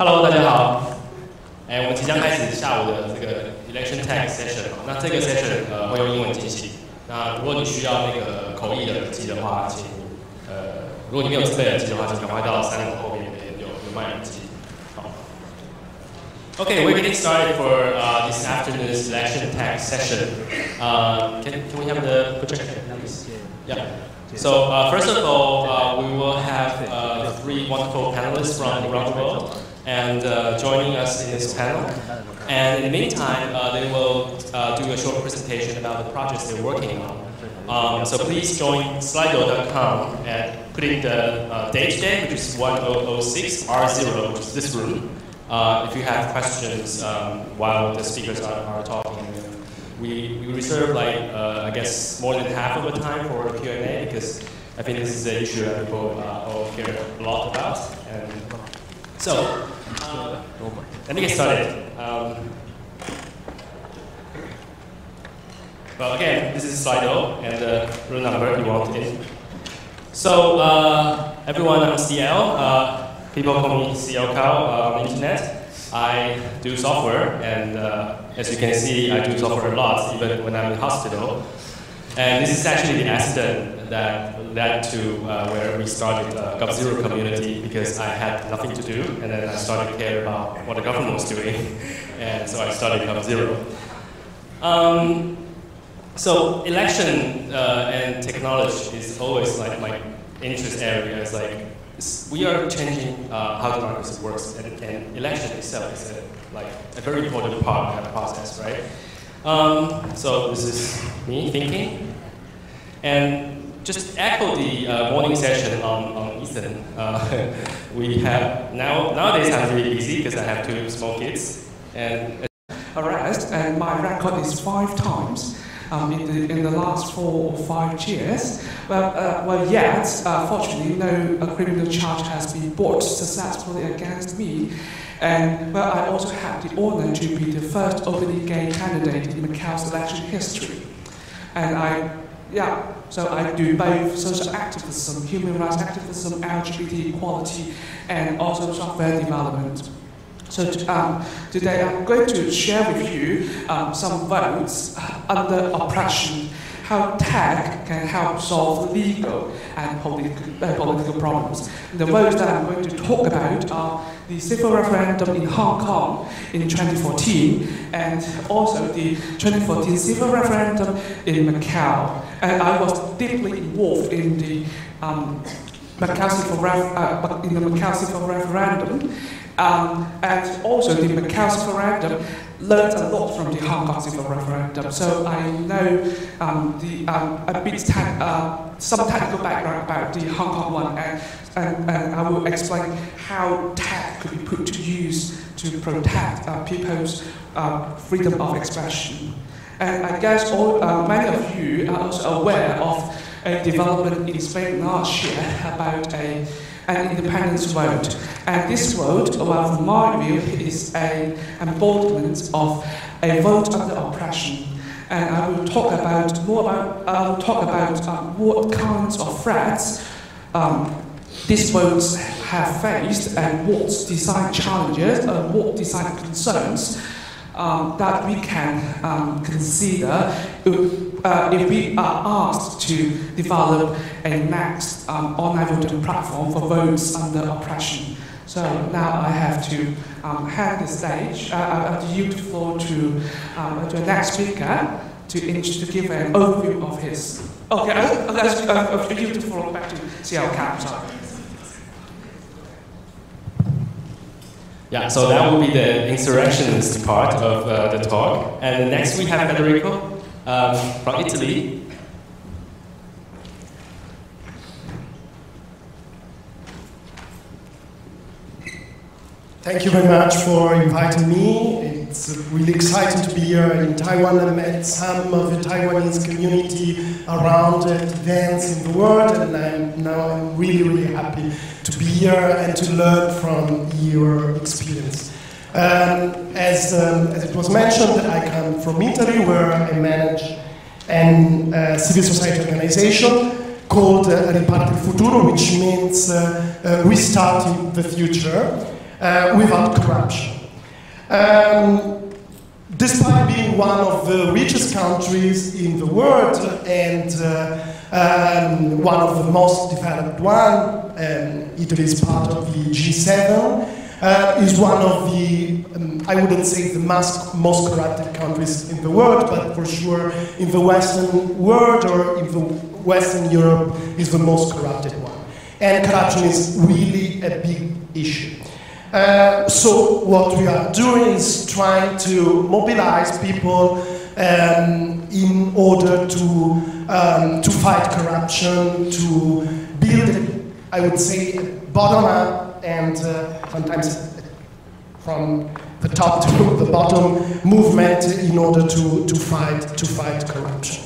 Hello，大家好。哎，我们即将开始下午的这个 election tech session 那这个 session 呃会用英文进行。那如果你需要那个口译的耳机的话，请呃，如果你没有自备耳机的话，请赶快到三楼后面有有卖耳机。好。Okay, we're getting started for uh, this afternoon's election tech session. Uh, can can we have the projection, please? Yeah. So uh, first of all, uh, we will have uh, three wonderful panelists from around the world and uh, joining us in this panel. And in the meantime, uh, they will uh, do a short presentation about the projects they're working on. Um, so please join slido.com and put in the uh, date today, which is 1006 R0, which is this room. Uh, if you have questions um, while the speakers are, are talking, we, we reserve like uh, I guess more than half of the time for Q&A because I think this is an issue that people uh, all care a lot about. And so uh, let me get started. Um, well, again, this is Slido and the room number you want in. So uh, everyone, I'm CL. Uh, people call me CL Kao uh, on the internet. I do software, and uh, as you can see, I do software a lot, even when I'm in hospital. And this is actually the accident that led to uh, where we started the g0v community because I had nothing to do, and then I started to care about what the government was doing, and so I started g0v. Um, so election uh, and technology is always like my interest area. It's like we are changing uh, how democracy works, and, and, election itself is a, like a very important part of that process, right? Um, so this is me thinking, and just echo the uh, morning session on, on Ethan. Uh, we have now nowadays I'm really busy because I have two small kids, and arrest, and my record is five times um, in, the, in the last four or five years. Well, uh, well yet, uh, fortunately, no criminal charge has been brought successfully against me. And well, I also had the honor to be the first openly gay candidate in Macau's election history. And I, yeah, so I do both social activism, human rights activism, LGBT equality, and also software development. So um, today I'm going to share with you um, some votes under oppression, how tech can help solve legal and political, uh, political problems. The votes that I'm going to talk about are the civil referendum in Hong Kong in 2014 and also the 2014 civil referendum in Macau. And I was deeply involved in the um, Macau civil ref, uh, in the Macau civil referendum. Um, and also the Macau referendum learned a lot from the Hong Kong civil referendum. So I know um, the, um, a bit uh, some technical background about the Hong Kong one, and, and, and, I will explain how tech could be put to use to protect uh, people's uh, freedom of expression. And I guess all, uh, many of you are also aware of a development in Spain last year about a an independence vote. And uh, this vote, well, from my view, is an embodiment of a vote under oppression. And I will talk about more about I will talk about uh, what kinds of threats um, these votes have faced and what design challenges and what design concerns um, that we can um, consider if, uh, if, we are asked to develop a next um, online voting platform for votes under oppression. So now I have to um, hand the stage, uh, uh, the youth floor to, um, to the next speaker to, to give an overview of his. Okay, uh, let's uh, uh, youth floor back to CL Kao. Yeah, so that will be the insurrectionist part of uh, the talk. And next we have Federico um, from Italy. Thank you very much for inviting me. It's really exciting to be here in Taiwan. I met some of the Taiwanese community around at events in the world, and I'm, now I'm really, really happy to be here and to learn from your experience. Um, as, um, as it was mentioned, I come from Italy, where I manage a uh, civil society organization called uh, Riparte Futuro, which means uh, uh, restarting the future. uh, without corruption. Um, despite being one of the richest countries in the world and uh, um, one of the most developed one, um, Italy is part of the G7, uh, is one of the, um, I wouldn't say the most, most corrupted countries in the world, but for sure in the Western world or in the Western Europe is the most corrupted one. And corruption is really a big issue. Uh, so what we are doing is trying to mobilize people um, in order to, um, to fight corruption, to build, I would say, bottom up and uh, sometimes from the top to the bottom movement in order to, to, fight, to fight corruption.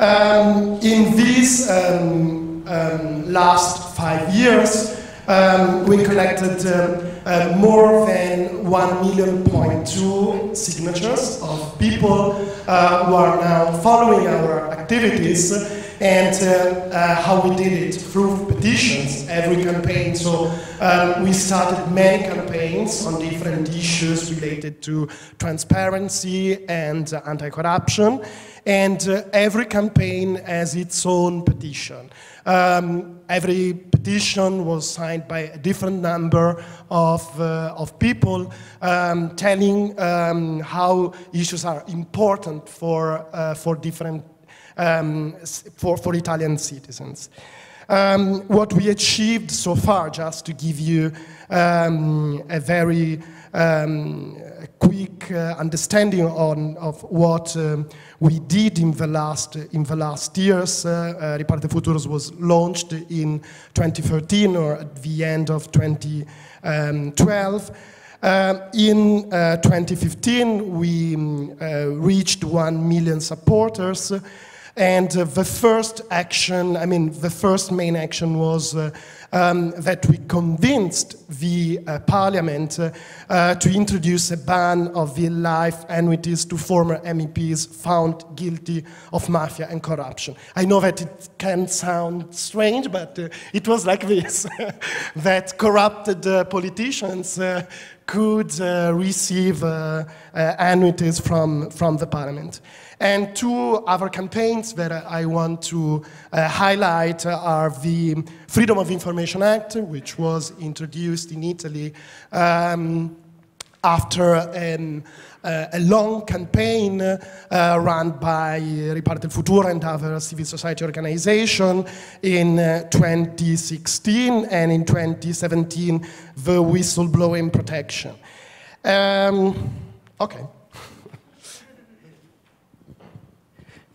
Um, in these um, um, last five years, um, we collected uh, more than 1 million point two signatures of people uh, who are now following our activities and uh, uh, how we did it through petitions every campaign. So um, we started many campaigns on different issues related to transparency and anti-corruption, and uh, every campaign has its own petition. Um, every petition was signed by a different number of, uh, of people um, telling um, how issues are important for, uh, for different um, for, for Italian citizens. Um, what we achieved so far, just to give you um, a very quick uh, understanding on, of what um, we did in the last, in the last years. Uh, uh, Futuros was launched in 2013 or at the end of 2012. Uh, in uh, 2015, we um, uh, reached 1 million supporters. And uh, the first action, I mean, the first main action was um, that we convinced the uh, parliament uh, uh, to introduce a ban of the life annuities to former MEPs found guilty of mafia and corruption. I know that it can sound strange, but uh, it was like this, that corrupted politicians could receive annuities from, from the parliament. And two other campaigns that I want to uh, highlight are the Freedom of Information Act, which was introduced in Italy um, after um, uh, a long campaign uh, run by Riparte Futuro and other civil society organizations in uh, 2016 and in 2017 the whistleblowing protection. Um, okay.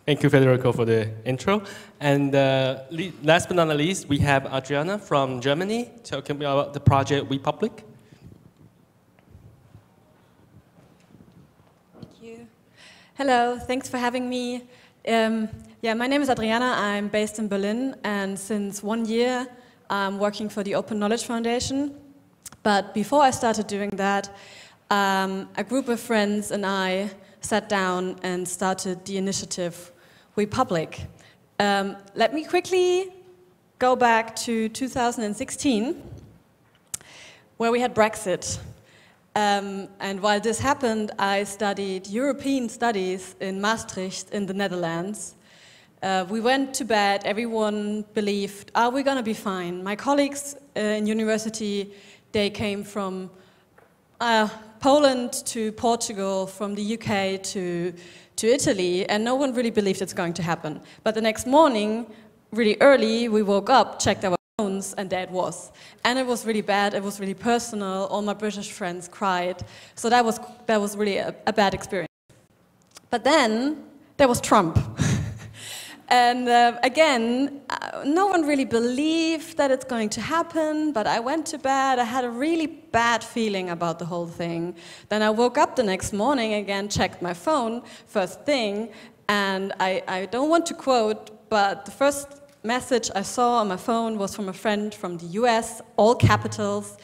Thank you, Federico, for the intro. And uh, last but not least, we have Adriana from Germany talking about the project We Public. Thank you. Hello, thanks for having me. Um, yeah, my name is Adriana. I'm based in Berlin, and since one year, I'm working for the Open Knowledge Foundation. But before I started doing that, um, a group of friends and I sat down and started the initiative we public. Um, let me quickly go back to 2016, where we had Brexit. Um, and while this happened, I studied European studies in Maastricht in the Netherlands. Uh, we went to bed, everyone believed, are we going to be fine? My colleagues uh, in university, they came from uh, Poland to Portugal, from the UK to to Italy, and no one really believed it's going to happen. But the next morning, really early, we woke up, checked our phones, and there it was. And it was really bad, it was really personal, all my British friends cried. So that was, that was really a, a bad experience. But then, there was Trump. And uh, again, uh, no one really believed that it's going to happen, but I went to bed. I had a really bad feeling about the whole thing. Then I woke up the next morning again, checked my phone, first thing, and I, I don't want to quote, but the first message I saw on my phone was from a friend from the US, all capitals,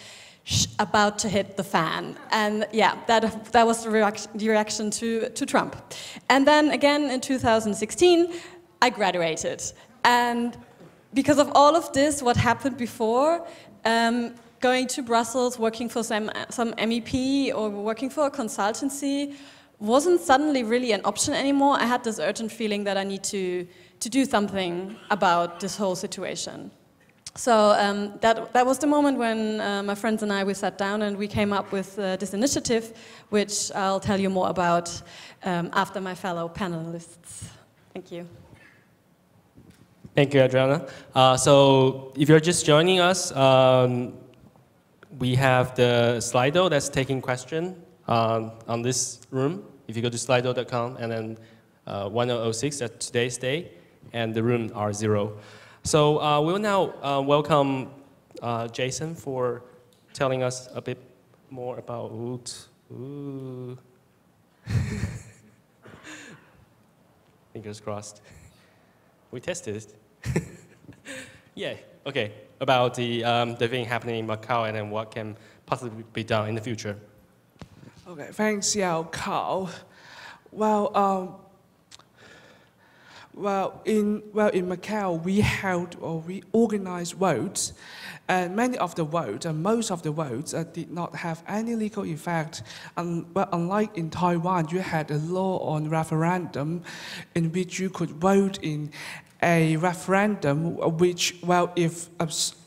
about to hit the fan. And yeah, that, that was the reaction, the reaction to, to Trump. And then again in 2016, I graduated. And because of all of this, what happened before, um, going to Brussels, working for some, some MEP or working for a consultancy wasn't suddenly really an option anymore. I had this urgent feeling that I need to, to do something about this whole situation. So um, that, that was the moment when uh, my friends and I, we sat down and we came up with uh, this initiative, which I'll tell you more about um, after my fellow panelists. Thank you. Thank you, Adriana. Uh, so if you're just joining us, um, we have the Slido that's taking question um, on this room. If you go to slido.com and then uh, 1006, that's today's day, and the room are zero. So uh, we will now uh, welcome uh, Jason for telling us a bit more about. Ooh. Fingers crossed. We tested it. Yeah, okay. About the, um, the thing happening in Macau and then what can possibly be done in the future. Okay, thanks, Yao Carl. Well, um, well, in, well, in Macau, we held or we organized votes, and many of the votes, and most of the votes, uh, did not have any legal effect. And, well, unlike in Taiwan, you had a law on referendum in which you could vote in a referendum which, well, if,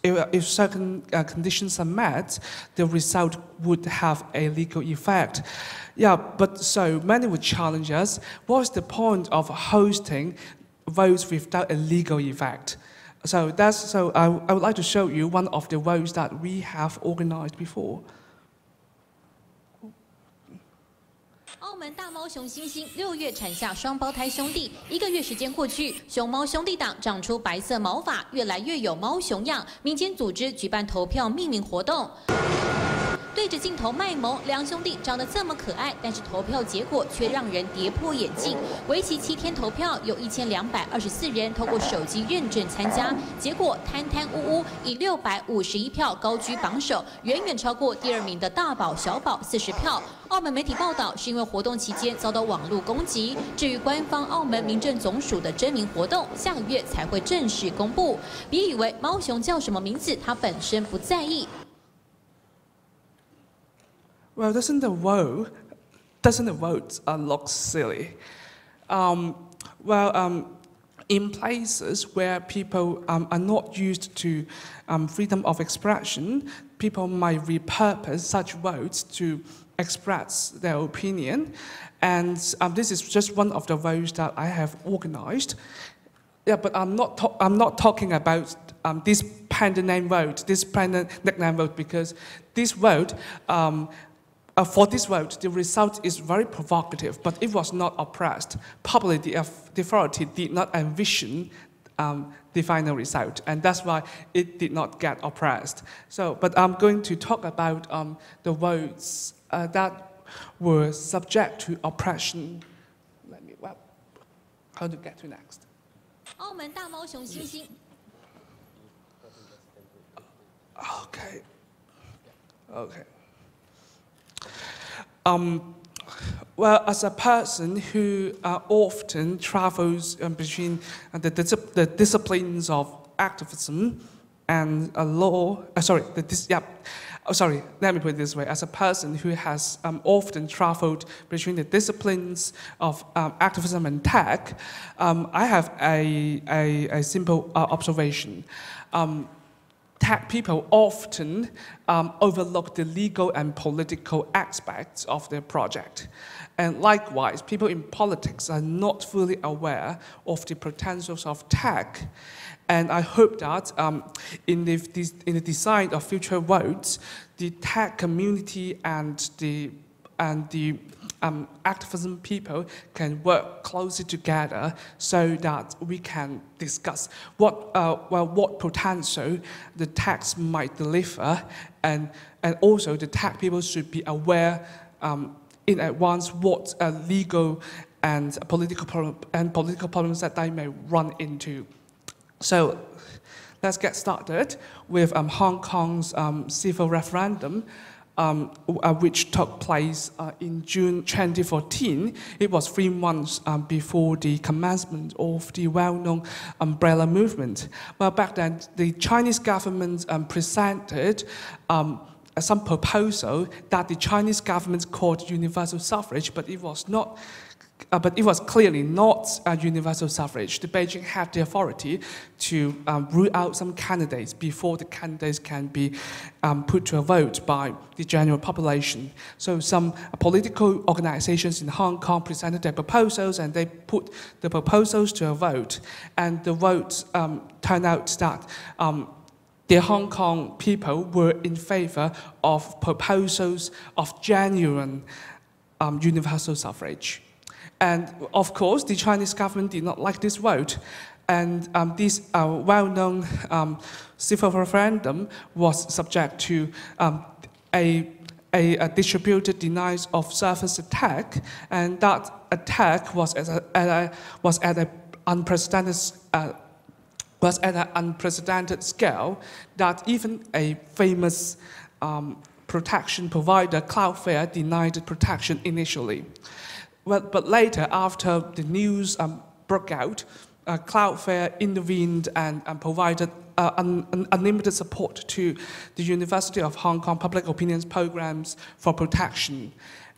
if certain uh, conditions are met, the result would have a legal effect. Yeah, but so many would challenge us. What's the point of hosting votes without a legal effect? So that's so I, I would like to show you one of the votes that we have organized before. 大猫熊星星六月产下双胞胎兄弟，一个月时间过去，熊猫兄弟党长出白色毛发，越来越有猫熊样。民间组织举办投票命名活动。对着镜头卖萌，两兄弟长得这么可爱，但是投票结果却让人跌破眼镜。为期七天投票，有一千两百二十四人透过手机认证参加，结果贪贪污污，以六百五十一票高居榜首，远远超过第二名的大宝小宝四十票。澳门媒体报道是因为活动期间遭到网络攻击。至于官方澳门民政总署的真名活动，下个月才会正式公布。别以为猫熊叫什么名字，他本身不在意。Well, doesn't the vote, doesn't the uh, look silly? Um, well, um, in places where people um, are not used to um, freedom of expression, people might repurpose such votes to express their opinion. And um, this is just one of the votes that I have organized. Yeah, but I'm not, I'm not talking about um, this pen name vote, this pen nickname vote, because this vote um, uh, for this vote, the result is very provocative, but it was not oppressed. Probably the, authority did not envision um, the final result, and that's why it did not get oppressed. So, but I'm going to talk about um, the votes uh, that were subject to oppression. Let me, well, how to get to next? 澳门大猫熊猩猩。Okay. Okay. Um, well, as a person who uh, often travels um, between uh, the, the, disciplines of activism and uh, law, uh, sorry, the, yeah, oh, sorry, let me put it this way. As a person who has um, often traveled between the disciplines of um, activism and tech, um, I have a, a, a simple observation. Tech people often um, overlook the legal and political aspects of their project. And likewise, people in politics are not fully aware of the potentials of tech. And I hope that um, in, the, in the design of future votes, the tech community and the, and the um, activism people can work closely together so that we can discuss what, uh, well, what potential the tax might deliver, and, and also the tax people should be aware um, in advance what uh, legal and political problem, and political problems that they may run into. So let's get started with um, Hong Kong's um, civil referendum. Um, uh, which took place uh, in June 2014. It was three months um, before the commencement of the well-known umbrella movement. Well, back then, the Chinese government um, presented um, some proposal that the Chinese government called universal suffrage, but it was not uh, but it was clearly not universal suffrage. The Beijing had the authority to um, rule out some candidates before the candidates can be um, put to a vote by the general population. So some political organizations in Hong Kong presented their proposals and they put the proposals to a vote. And the vote um, turned out that um, the Hong Kong people were in favor of proposals of genuine um, universal suffrage. And of course, the Chinese government did not like this vote. And um, this uh, well-known um, civil referendum was subject to um, a, a, a, distributed denial of service attack. And that attack was at, a, at a was at an unprecedented uh, was at an unprecedented scale that even a famous um, protection provider, Cloudflare, denied protection initially. But, but later, after the news um, broke out, uh, Cloudflare intervened and, and provided uh, un, un, unlimited support to the University of Hong Kong public opinions programs for protection.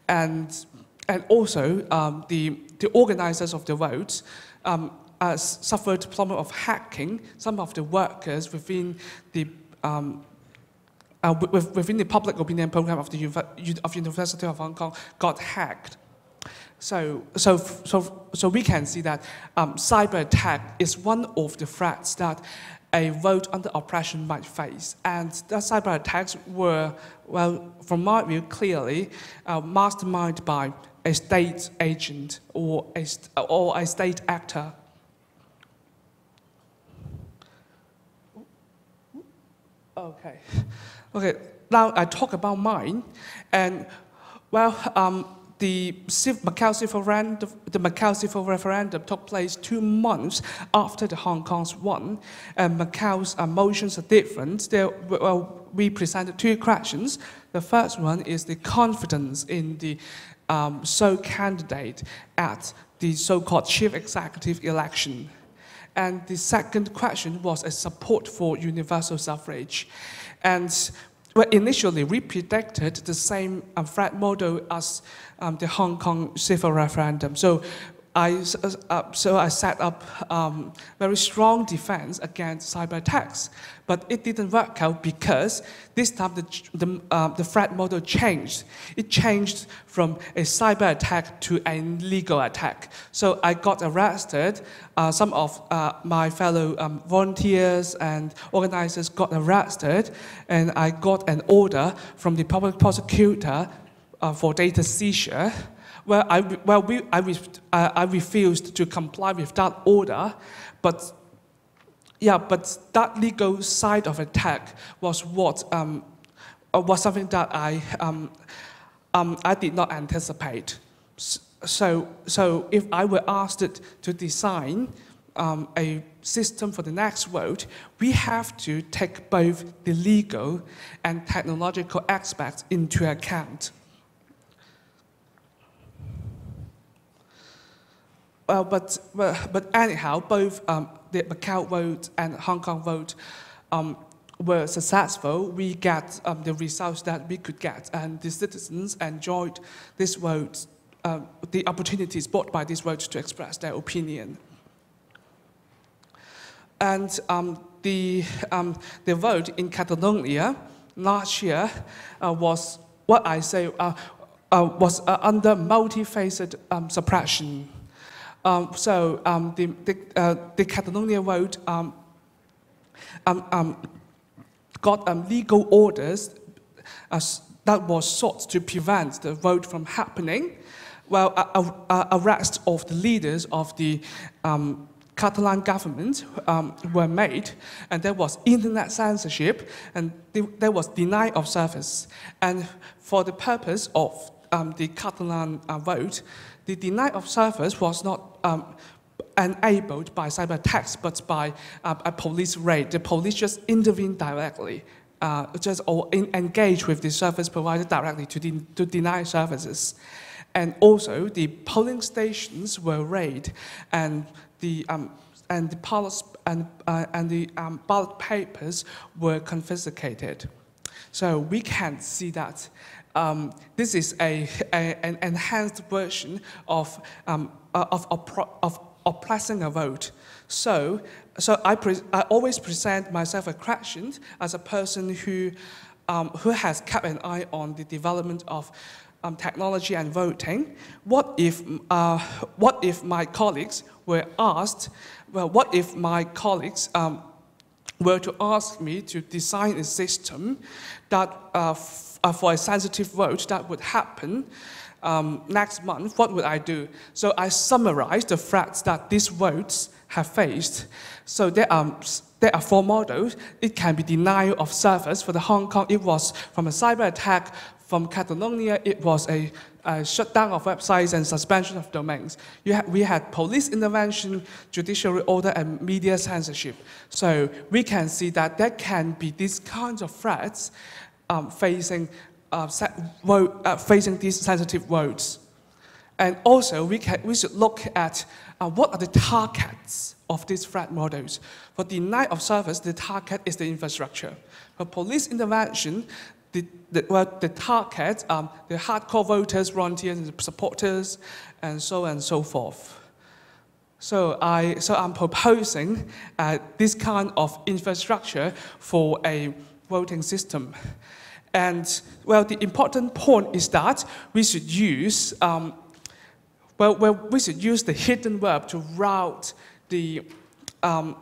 And, and also, um, the, the organizers of the votes um, uh, suffered problem of hacking. Some of the workers within the um, uh, within the public opinion program of the of University of Hong Kong got hacked. So, so, so, so we can see that um, cyber attack is one of the threats that a vote under oppression might face. And the cyber attacks were, well, from my view, clearly uh, masterminded by a state agent or a, or a state actor. Okay, okay. Now I talk about mine, and well, um, the Macau civil referendum, the Macau civil referendum took place two months after the Hong Kong's won, and Macau's uh, motions are different. There, well, we presented two questions. The first one is the confidence in the um, sole candidate at the so-called chief executive election. And the second question was a support for universal suffrage. And well, initially, we predicted the same threat model as um, the Hong Kong civil referendum. So I, uh, so I set up um, very strong defense against cyber attacks. But it didn't work out because this time the, the, uh, the threat model changed. It changed from a cyber attack to a legal attack. So I got arrested. Uh, some of uh, my fellow um, volunteers and organizers got arrested. And I got an order from the public prosecutor uh, for data seizure well, I, well we, I, uh, I refused to comply with that order, but yeah, but that legal side of attack was what um, uh, was something that I um, um, I did not anticipate. So, so if I were asked to design um, a system for the next vote, we have to take both the legal and technological aspects into account. Well, but, but, anyhow, both um, the Macau vote and Hong Kong vote um, were successful. We got um, the results that we could get, and the citizens enjoyed this vote, uh, the opportunities brought by this vote to express their opinion. And um, the, um, the vote in Catalonia last year uh, was what I say uh, uh was uh, under multifaceted um, suppression. Um, so um, the, the, uh, the, Catalonia vote um, um, um got legal orders uh, that was sought to prevent the vote from happening. Well, uh, uh, arrests of the leaders of the Catalan government um, were made, and there was internet censorship, and there was denial of service. And for the purpose of um, the Catalan uh, vote, the denial of service was not um, enabled by cyber attacks, but by uh, a police raid. The police just intervened directly. uh, just or in, engage with the service provider directly to, de to deny services. And also, the polling stations were raided, and the um, and the ballot and, uh, and the um, ballot papers were confiscated. So we can see that um, this is a, a, an enhanced version of, um, uh, of, of, of oppressing a vote. So, so I, I always present myself a question as a person who, um, who has kept an eye on the development of um, technology and voting. What if, uh, what if my colleagues were asked, well, what if my colleagues um, were to ask me to design a system that uh, uh, for a sensitive vote that would happen um, next month, what would I do? So I summarized the threats that these votes have faced. So there are, there are four models. It can be denial of service. For the Hong Kong, it was from a cyber attack. From Catalonia, it was a, a shutdown of websites and suspension of domains. Ha we had police intervention, judiciary order, and media censorship. So we can see that there can be these kinds of threats um, facing, uh, uh, facing these sensitive votes. And also, we, can, we should look at uh, what are the targets of these threat models. For denial of service, the target is the infrastructure. For police intervention, the, the, well, the target, um, the hardcore voters, volunteers, and supporters, and so on and so forth. So, I, so I'm proposing uh, this kind of infrastructure for a voting system. And well, the important point is that we should use, um, well, well, we should use the hidden web to route the, um,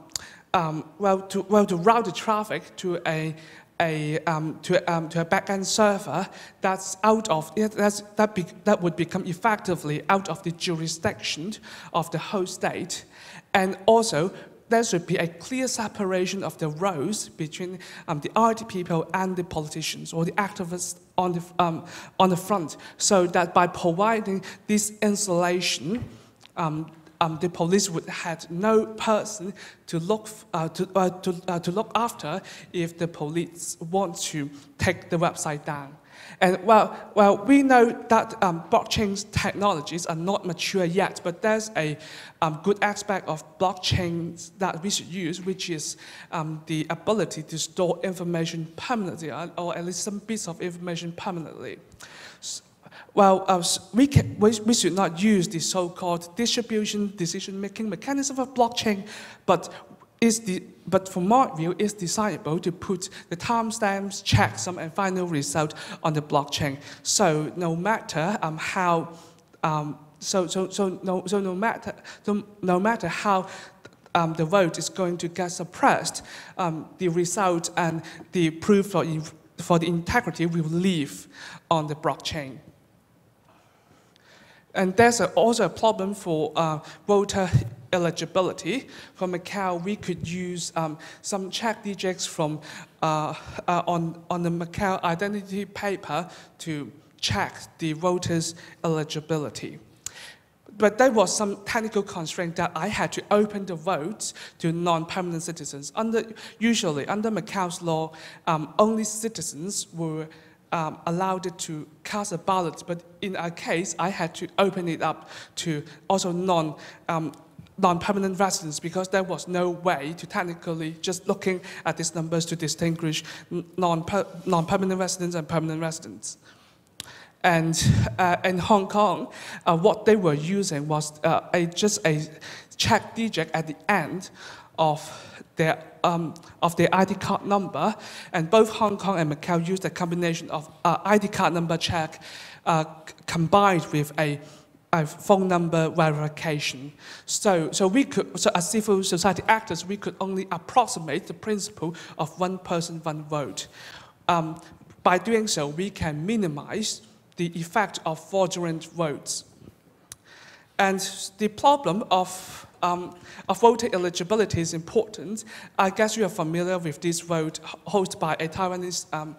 um, well, to, well, to route the traffic to a, a, um, to, um, to a backend server that's out of, that's, that, be, that would become effectively out of the jurisdiction of the host state. And also, there should be a clear separation of the roles between um, the IT people and the politicians or the activists on the, um, on the front, so that by providing this insulation, um, um, the police would have no person to look, uh, to, uh, to, uh, to look after if the police want to take the website down. And well, well we know that um, blockchain technologies are not mature yet, but there's a um, good aspect of blockchains that we should use, which is um, the ability to store information permanently, or at least some bits of information permanently. Well, uh, we, can, we, we, should not use the so-called distribution decision-making mechanism of blockchain, but is the, but from my view, it's desirable to put the timestamps, checksum, and final result on the blockchain. So no matter um, how, um, so, so, so, no, so no matter, no matter how um, the vote is going to get suppressed, um, the result and the proof for, for the integrity will live on the blockchain. And there's a, also a problem for uh, voter eligibility. For Macau, we could use um, some check digits from uh, uh, on, on the Macau identity paper to check the voters' eligibility. But there was some technical constraint that I had to open the votes to non-permanent citizens. Under, usually, under Macau's law, um, only citizens were um, allowed it to cast a ballot, but in our case, I had to open it up to also non, um, non-permanent residents because there was no way to technically just looking at these numbers to distinguish non-permanent residents and permanent residents. And uh, in Hong Kong, uh, what they were using was uh, a, just a check digit at the end of their, um, of their ID card number. And both Hong Kong and Macau used a combination of uh, ID card number check uh, combined with a a phone number verification. So, so we could, so as civil society actors, we could only approximate the principle of one person, one vote. Um, by doing so, we can minimize the effect of fraudulent votes. And the problem of, um, of voter eligibility is important. I guess you are familiar with this vote hosted by a Taiwanese um,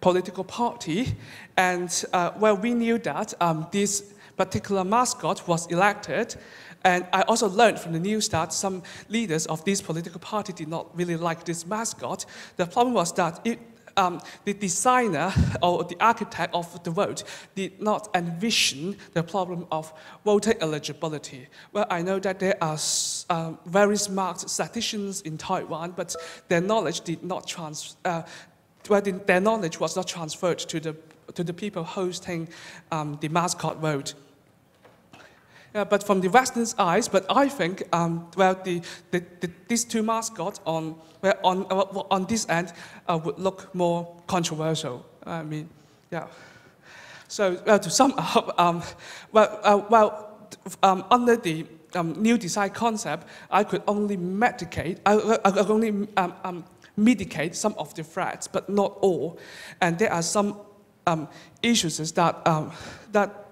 political party. And uh, well, we knew that um, this particular mascot was elected. And I also learned from the news that some leaders of this political party did not really like this mascot. The problem was that it, um, the designer or the architect of the vote did not envision the problem of voter eligibility. Well, I know that there are um, very smart statisticians in Taiwan, but their knowledge did not trans, uh, well, their knowledge was not transferred to the, to the people hosting um, the mascot vote. Uh, but from the Western's eyes, but I think, um, well, the, the, the, these two mascots on, well, on, uh, on this end uh, would look more controversial. I mean, yeah. So to sum up, um, well, uh, well um, under the um, new design concept, I could only mitigate, I, I could only um, um, mitigate some of the threats, but not all. And there are some issues that, that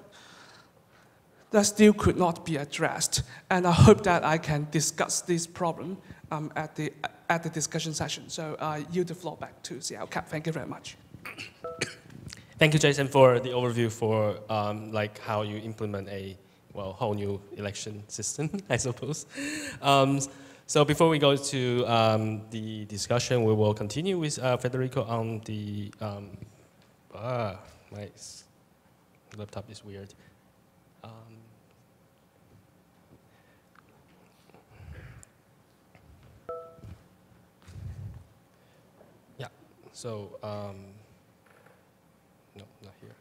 that still could not be addressed. And I hope that I can discuss this problem um, at, the, at the discussion session. So I yield the floor back to CL Kao. Thank you very much. Thank you, Jason, for the overview for um, like how you implement a well whole new election system, I suppose. Um, so before we go to um, the discussion, we will continue with uh, Federico on the. Um, ah, my laptop is weird. Um, yeah, so, um, no, not here.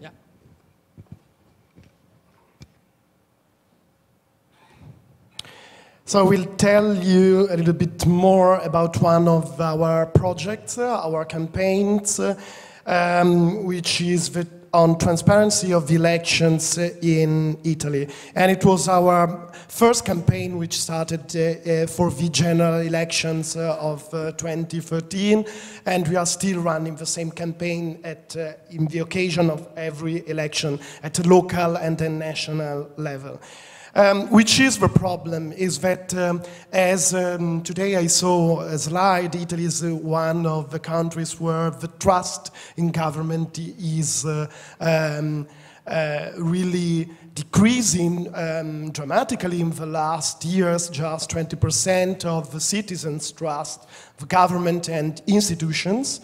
Yeah. So I will tell you a little bit more about one of our projects, uh, our campaigns, uh, um, which is the, on transparency of the elections in Italy. And it was our first campaign which started uh, uh for the general elections uh, of uh, 2013. And we are still running the same campaign at, in the occasion of every election at a local and a national level. Um, which is the problem is that um, as um, today I saw a slide, Italy is uh, one of the countries where the trust in government is uh, um, uh, really decreasing um, dramatically in the last years. Just 20% of the citizens trust the government and institutions.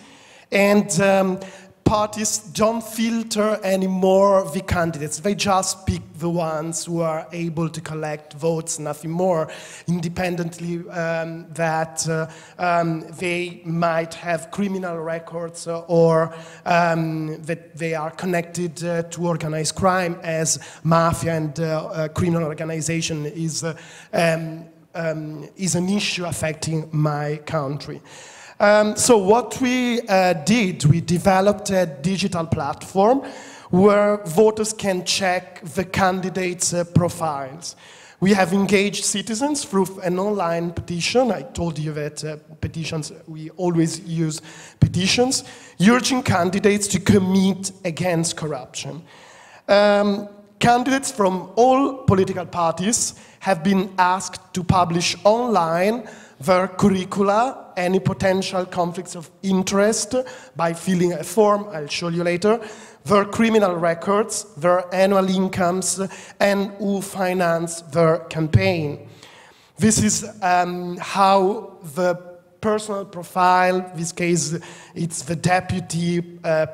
And um, parties don't filter anymore the candidates. They just pick the ones who are able to collect votes, nothing more, independently um, that uh, um, they might have criminal records or um, that they are connected uh, to organized crime as mafia and uh, uh criminal organization is, uh, um, um, is an issue affecting my country. Um, so what we uh, did, we developed a digital platform where voters can check the candidates' uh, profiles. We have engaged citizens through an online petition. I told you that uh, petitions, we always use petitions, urging candidates to commit against corruption. Um, candidates from all political parties have been asked to publish online their curricula, any potential conflicts of interest by filling a form, I'll show you later, their criminal records, their annual incomes, and who finance their campaign. This is um, how the personal profile, in this case, it's the deputy uh,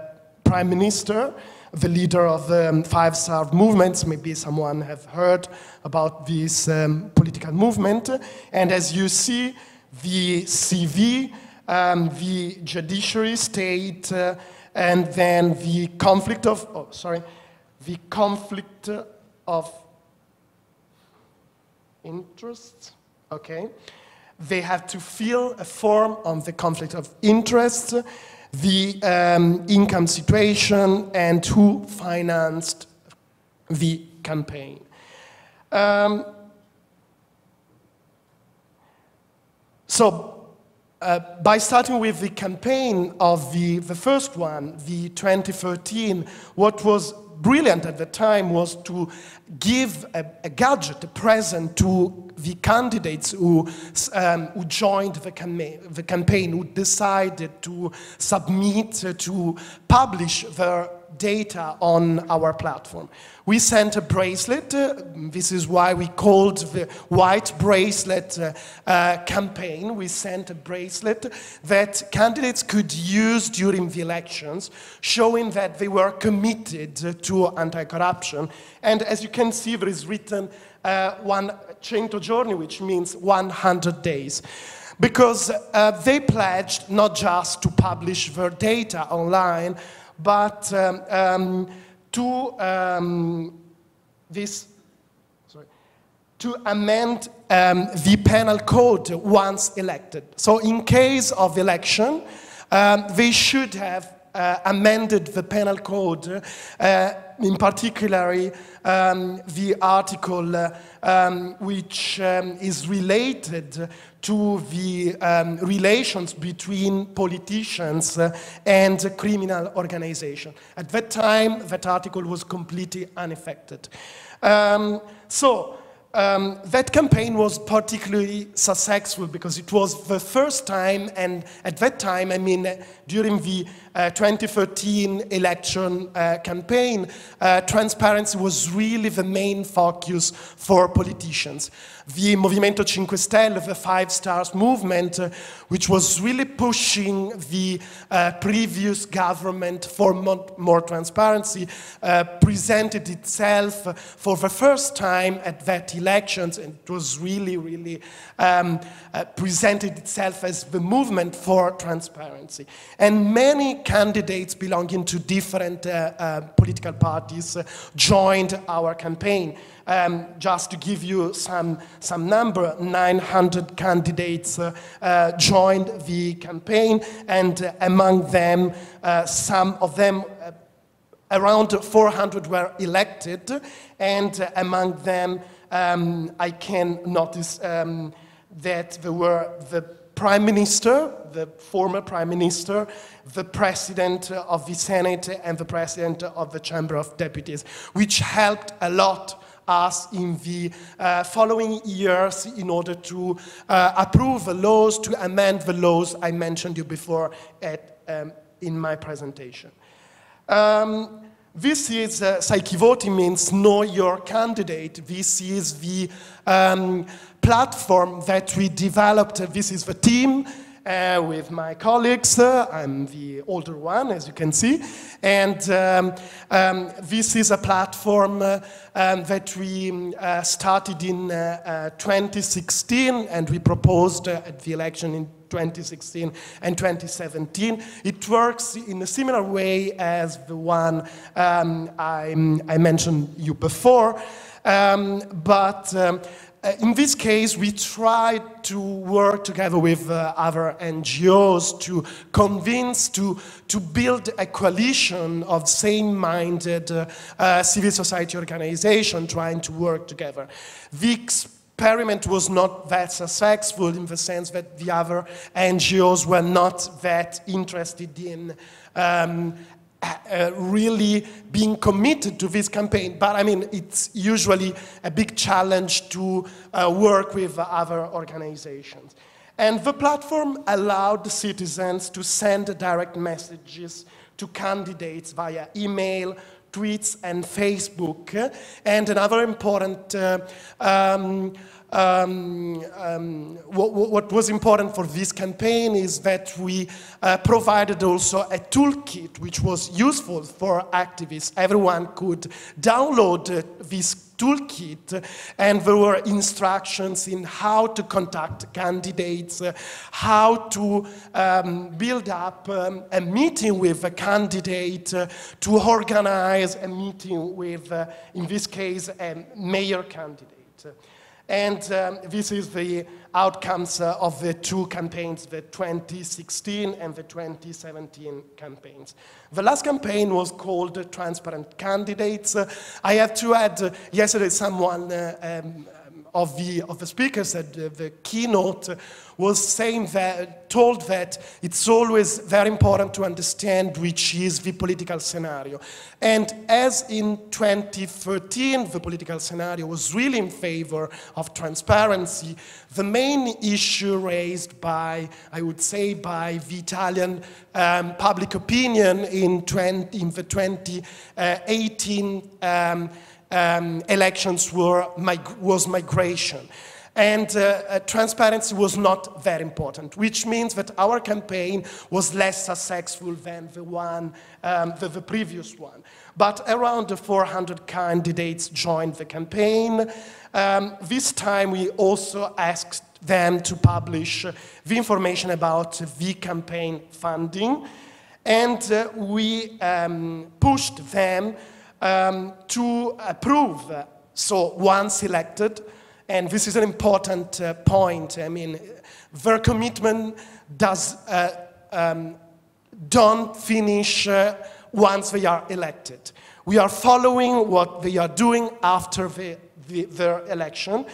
prime minister, the leader of the um, Five Star Movements. Maybe someone have heard about this um, political movement. And as you see, the CV, um, the judiciary state, uh, and then the conflict of, oh, sorry, the conflict of interest, okay? They have to fill a form on the conflict of interest, the um, income situation, and who financed the campaign. Um, so uh, by starting with the campaign of the, the first one, the 2013, what was brilliant at the time was to give a, a gadget, a present to the candidates who, um, who joined the, the campaign, who decided to submit, uh, to publish their data on our platform. We sent a bracelet. Uh, this is why we called the white bracelet uh, uh, campaign. We sent a bracelet that candidates could use during the elections, showing that they were committed to anti-corruption. And as you can see, there is written uh, one cento giorni, which means 100 days because uh, they pledged not just to publish their data online, but um, um, to um, this, sorry, to amend um, the penal code once elected. So in case of election, um, they should have uh, amended the penal code, uh, in particular um, the article uh, um, which um, is related to the um, relations between politicians and criminal organizations. At that time, that article was completely unaffected. Um, so, um, that campaign was particularly successful because it was the first time, and at that time, I mean, during the uh, 2013 election uh, campaign, uh, transparency was really the main focus for politicians. The Movimento Cinque Stelle, the Five Stars movement, uh, which was really pushing the previous government for more, more transparency, presented itself for the first time at that elections, and it was really, really um, presented itself as the movement for transparency. And many candidates belonging to different uh, uh, political parties uh, joined our campaign. Um, just to give you some, some number, 900 candidates uh, uh, joined the campaign, and uh, among them, some of them, around 400 were elected, and among them, um, I can notice um, that there were the Prime Minister, the former Prime Minister, the President of the Senate, and the President of the Chamber of Deputies, which helped a lot us in the uh, following years in order to uh, approve the laws, to amend the laws I mentioned you before at, um, in my presentation. Um, this is, uh, means know your candidate. This is the um, platform that we developed. This is the team uh, with my colleagues. Uh, I'm the older one, as you can see. And um, um, this is a platform uh, um, that we uh, started in uh, uh, 2016 and we proposed at the election in 2016 and 2017. It works in a similar way as the one um, I, I, mentioned you before, um, but um, in this case, we tried to work together with uh, other NGOs to convince, to, to build a coalition of same-minded uh, uh, civil society organizations trying to work together. The experiment was not that successful in the sense that the other NGOs were not that interested in um, uh, really being committed to this campaign. But I mean, it's usually a big challenge to uh, work with other organizations. And the platform allowed citizens to send direct messages to candidates via email, tweets, and Facebook. And another important uh, um, um, um, what, what, was important for this campaign is that we uh, provided also a toolkit which was useful for activists. Everyone could download uh, this toolkit and there were instructions in how to contact candidates, uh, how to um, build up um, a meeting with a candidate, uh, to organize a meeting with, uh, in this case, a mayor candidate. And um, this is the outcomes uh, of the two campaigns, the 2016 and the 2017 campaigns. The last campaign was called Transparent Candidates. Uh, I have to add, uh, yesterday someone uh, um, of, the, of the speakers at the, the keynote was saying that, told that it's always very important to understand which is the political scenario. And as in 2013, the political scenario was really in favor of transparency, the main issue raised by, I would say, by the Italian um, public opinion in, 20, in the 2018 um, um, elections were mig was migration. And uh, uh, transparency was not very important, which means that our campaign was less successful than the one, um, the, the, previous one. But around 400 candidates joined the campaign. Um, this time we also asked them to publish the information about the campaign funding. And uh, we um, pushed them um, to approve. So once elected, and this is an important uh, point, I mean, their commitment does, uh, um, don't finish uh, once they are elected. We are following what they are doing after the, the, their election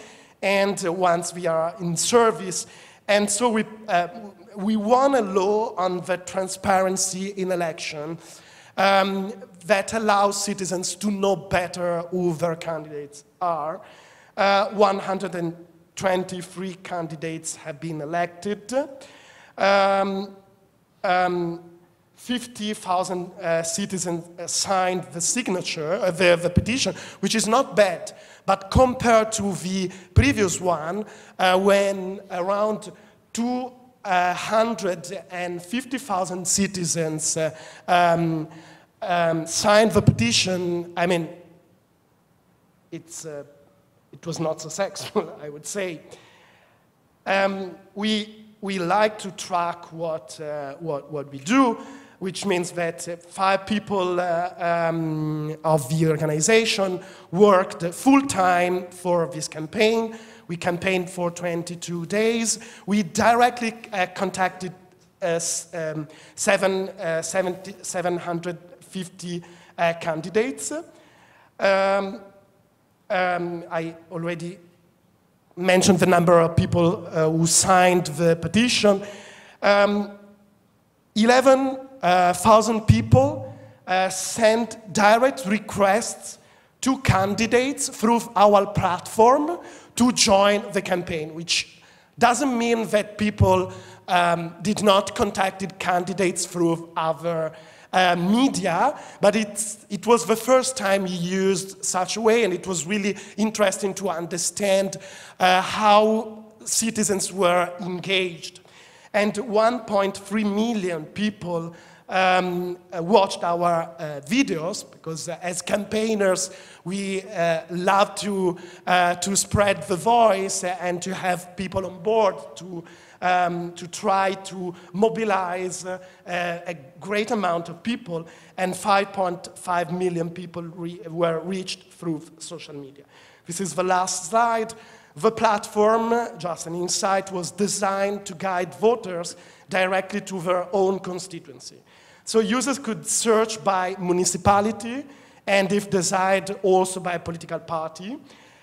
and once we are in service. And so we, uh, we want a law on the transparency in election um, that allows citizens to know better who their candidates are. Uh, 123 candidates have been elected. Um, um, 50,000 uh, citizens signed the signature, uh, the, the, petition, which is not bad. But compared to the previous one, uh, when around 250,000 citizens uh, um, um, signed the petition, I mean, it's, uh, it was not successful, I would say. Um, we, we like to track what, uh, what, what we do, which means that uh, five people uh, um, of the organization worked full-time for this campaign. We campaigned for 22 days. We directly uh, contacted uh, um, seven, 70, 700 50 uh, candidates. Um, um, I already mentioned the number of people uh, who signed the petition. Um, 11,000 uh, people uh, sent direct requests to candidates through our platform to join the campaign, which doesn't mean that people um, did not contact candidates through other uh, media, but it's, it was the first time he used such a way, and it was really interesting to understand uh, how citizens were engaged. And 1.3 million people um, uh, watched our uh, videos because uh, as campaigners we uh, love to, uh, to spread the voice and to have people on board to um, to try to mobilize uh, a great amount of people, and 5.5 million people re were reached through social media. This is the last slide. The platform, just an insight, was designed to guide voters directly to their own constituency. So users could search by municipality and if desired also by political party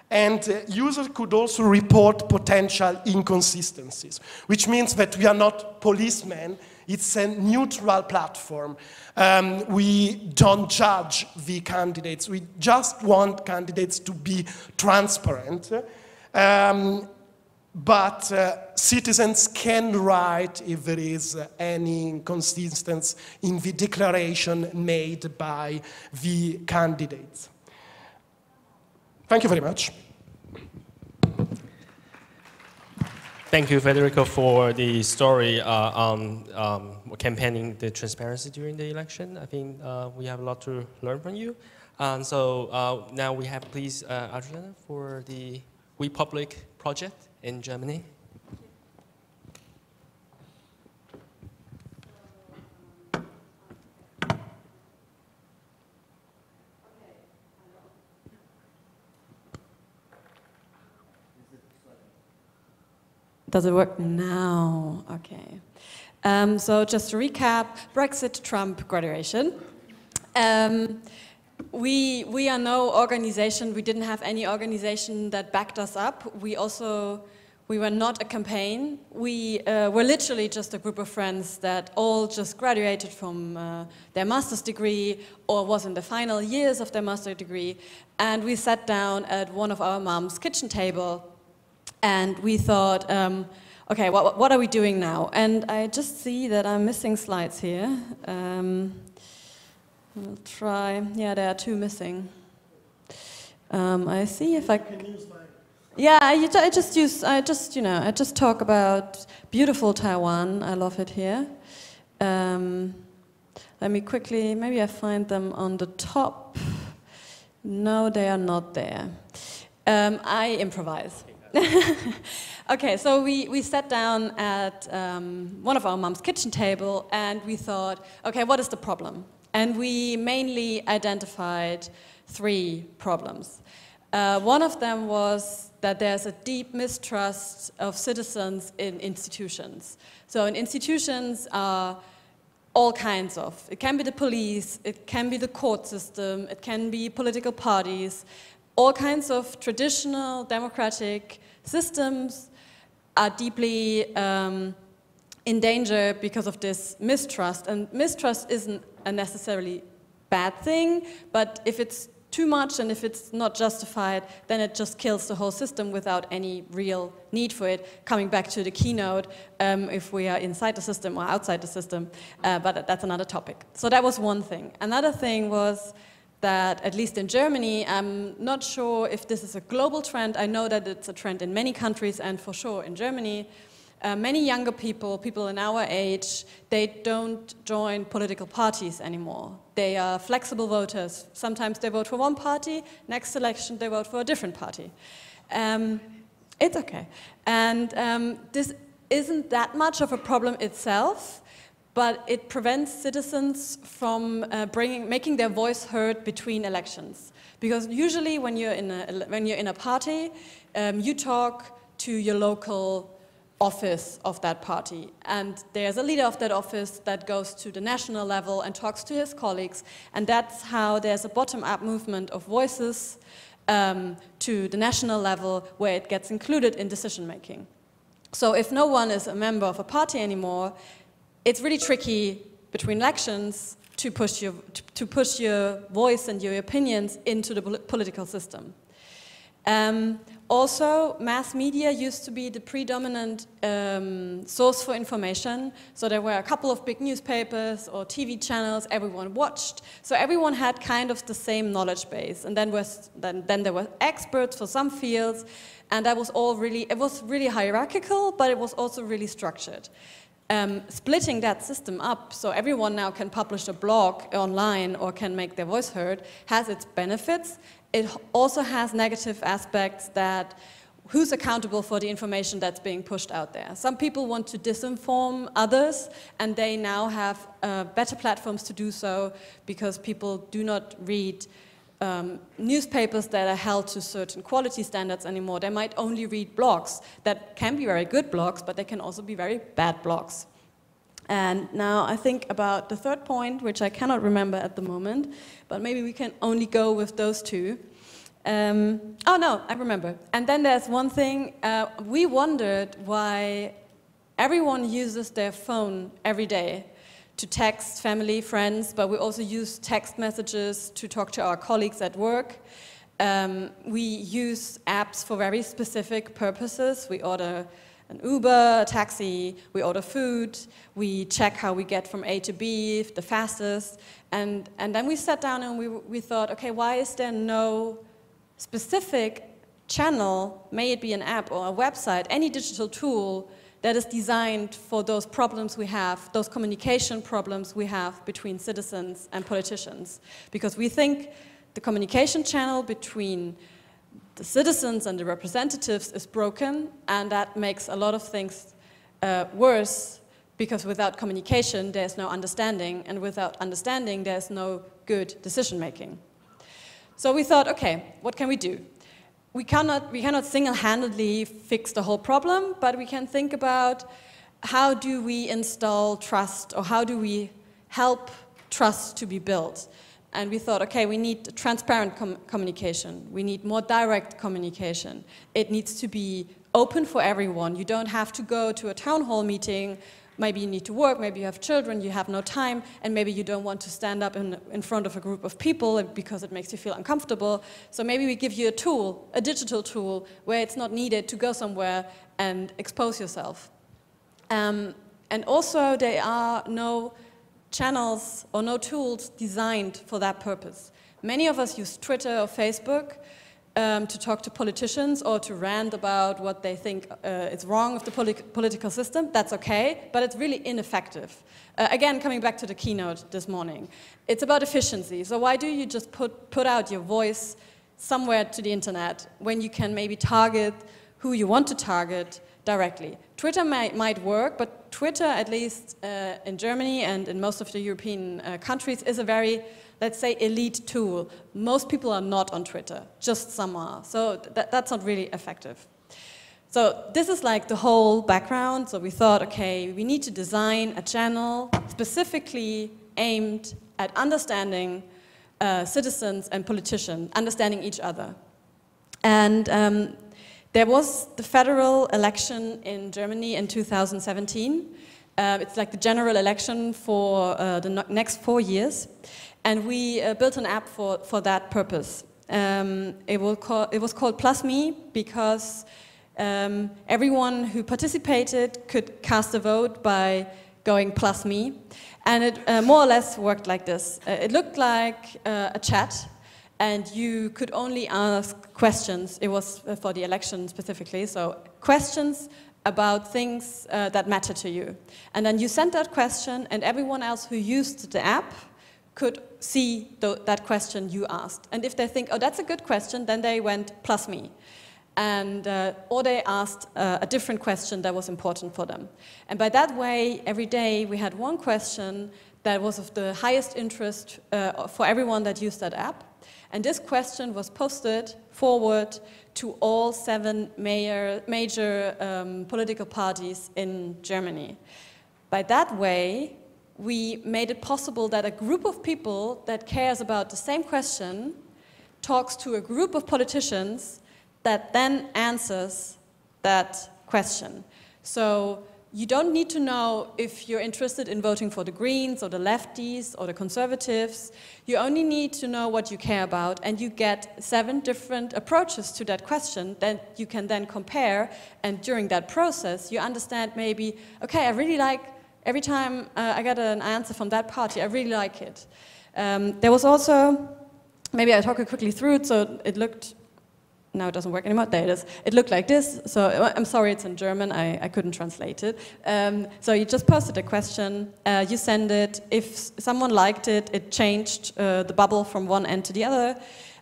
and uh, users could also report potential inconsistencies, which means that we are not policemen, it's a neutral platform. Um, we don't judge the candidates, we just want candidates to be transparent. Um, but uh, citizens can write if there is uh, any inconsistency in the declaration made by the candidates. Thank you very much. Thank you, Federico, for the story uh, on um, campaigning the transparency during the election. I think uh, we have a lot to learn from you. And so uh, now we have, please, uh, Adriana, for the WePublic project in Germany. Does it work now? Okay. Um, so just to recap, Brexit, Trump, graduation. Um, we, we are no organization, we didn't have any organization that backed us up. We also, we were not a campaign. We uh, were literally just a group of friends that all just graduated from uh, their master's degree or was in the final years of their master's degree. And we sat down at one of our mom's kitchen table and we thought, um, okay, what, what are we doing now? And I just see that I'm missing slides here. Um, I'll try. Yeah, there are two missing. Um, I see if I. Yeah, I, I just use. I just you know. I just talk about beautiful Taiwan. I love it here. Um, let me quickly. Maybe I find them on the top. No, they are not there. Um, I improvise. okay, so we, we sat down at um, one of our mom's kitchen table and we thought, okay, what is the problem? And we mainly identified three problems. Uh, one of them was that there's a deep mistrust of citizens in institutions. So, in institutions are all kinds of. It can be the police, it can be the court system, it can be political parties. All kinds of traditional democratic systems are deeply um, in danger because of this mistrust. And mistrust isn't a necessarily bad thing, but if it's too much and if it's not justified, then it just kills the whole system without any real need for it. Coming back to the keynote, um, if we are inside the system or outside the system, uh, but that's another topic. So that was one thing. Another thing was that, at least in Germany, I'm not sure if this is a global trend. I know that it's a trend in many countries, and for sure in Germany, uh, many younger people, people in our age, they don't join political parties anymore. They are flexible voters. Sometimes they vote for one party, next election they vote for a different party. Um, it's okay. And um, this isn't that much of a problem itself, but it prevents citizens from uh, bringing, making their voice heard between elections. Because usually when you're in a, when you're in a party, um, you talk to your local office of that party. And there's a leader of that office that goes to the national level and talks to his colleagues. And that's how there's a bottom up movement of voices um, to the national level where it gets included in decision making. So if no one is a member of a party anymore, it's really tricky between elections to push your, to push your voice and your opinions into the political system. Um, also, mass media used to be the predominant um, source for information. So there were a couple of big newspapers or TV channels everyone watched. So everyone had kind of the same knowledge base. And then, was, then, then there were experts for some fields. And that was all really, it was really hierarchical, but it was also really structured. Um, splitting that system up so everyone now can publish a blog online or can make their voice heard has its benefits it also has negative aspects that who's accountable for the information that's being pushed out there. Some people want to disinform others, and they now have uh, better platforms to do so because people do not read um, newspapers that are held to certain quality standards anymore. They might only read blogs that can be very good blogs, but they can also be very bad blogs. And now I think about the third point, which I cannot remember at the moment, but maybe we can only go with those two. Um, oh no, I remember. And then there's one thing, uh, we wondered why everyone uses their phone every day to text family, friends, but we also use text messages to talk to our colleagues at work. Um, we use apps for very specific purposes. We order an Uber, a taxi, we order food, we check how we get from A to B the fastest, and, and then we sat down and we, we thought, okay, why is there no specific channel, may it be an app or a website, any digital tool that is designed for those problems we have, those communication problems we have between citizens and politicians? Because we think the communication channel between the citizens and the representatives is broken, and that makes a lot of things uh, worse because without communication, there's no understanding, and without understanding, there's no good decision making. So we thought, okay, what can we do? We cannot, we cannot single handedly fix the whole problem, but we can think about how do we install trust or how do we help trust to be built. And we thought, okay, we need transparent com communication. We need more direct communication. It needs to be open for everyone. You don't have to go to a town hall meeting. Maybe you need to work, maybe you have children, you have no time, and maybe you don't want to stand up in, in front of a group of people because it makes you feel uncomfortable. So maybe we give you a tool, a digital tool, where it's not needed to go somewhere and expose yourself. Um, and also, there are no channels or no tools designed for that purpose. Many of us use Twitter or Facebook um, to talk to politicians or to rant about what they think uh, is wrong with the polit political system. That's okay, but it's really ineffective. Uh, again, coming back to the keynote this morning, it's about efficiency. So why do you just put, put out your voice somewhere to the internet when you can maybe target who you want to target directly. Twitter might, might work, but Twitter, at least uh, in Germany and in most of the European uh, countries, is a very, let's say, elite tool. Most people are not on Twitter, just some are. So th that's not really effective. So this is like the whole background. So we thought, okay, we need to design a channel specifically aimed at understanding uh, citizens and politicians, understanding each other. And um, there was the federal election in Germany in 2017. Uh, it's like the general election for uh, the next four years. And we uh, built an app for, for that purpose. Um, it, call, it, was called Plus Me because um, everyone who participated could cast a vote by going Plus Me. And it uh, more or less worked like this. Uh, it looked like uh, a chat and you could only ask questions. It was uh, for the election specifically, so questions about things uh, that matter to you. And then you sent that question, and everyone else who used the app could see th that question you asked. And if they think, oh, that's a good question, then they went plus me. And, uh, or they asked uh, a different question that was important for them. And by that way, every day we had one question that was of the highest interest uh, for everyone that used that app. And this question was posted forward to all seven mayor, major um, political parties in Germany. By that way, we made it possible that a group of people that cares about the same question talks to a group of politicians that then answers that question. So you don't need to know if you're interested in voting for the Greens or the lefties or the conservatives. You only need to know what you care about, and you get seven different approaches to that question that you can then compare. And during that process, you understand maybe, okay, I really like, every time uh, I get an answer from that party, I really like it. Um, there was also, maybe I talk it quickly through it, so it looked now it doesn't work anymore. There it is. It looked like this. So I'm sorry, it's in German. I, I couldn't translate it. Um, so you just posted a question. Uh, you send it. If someone liked it, it changed uh, the bubble from one end to the other.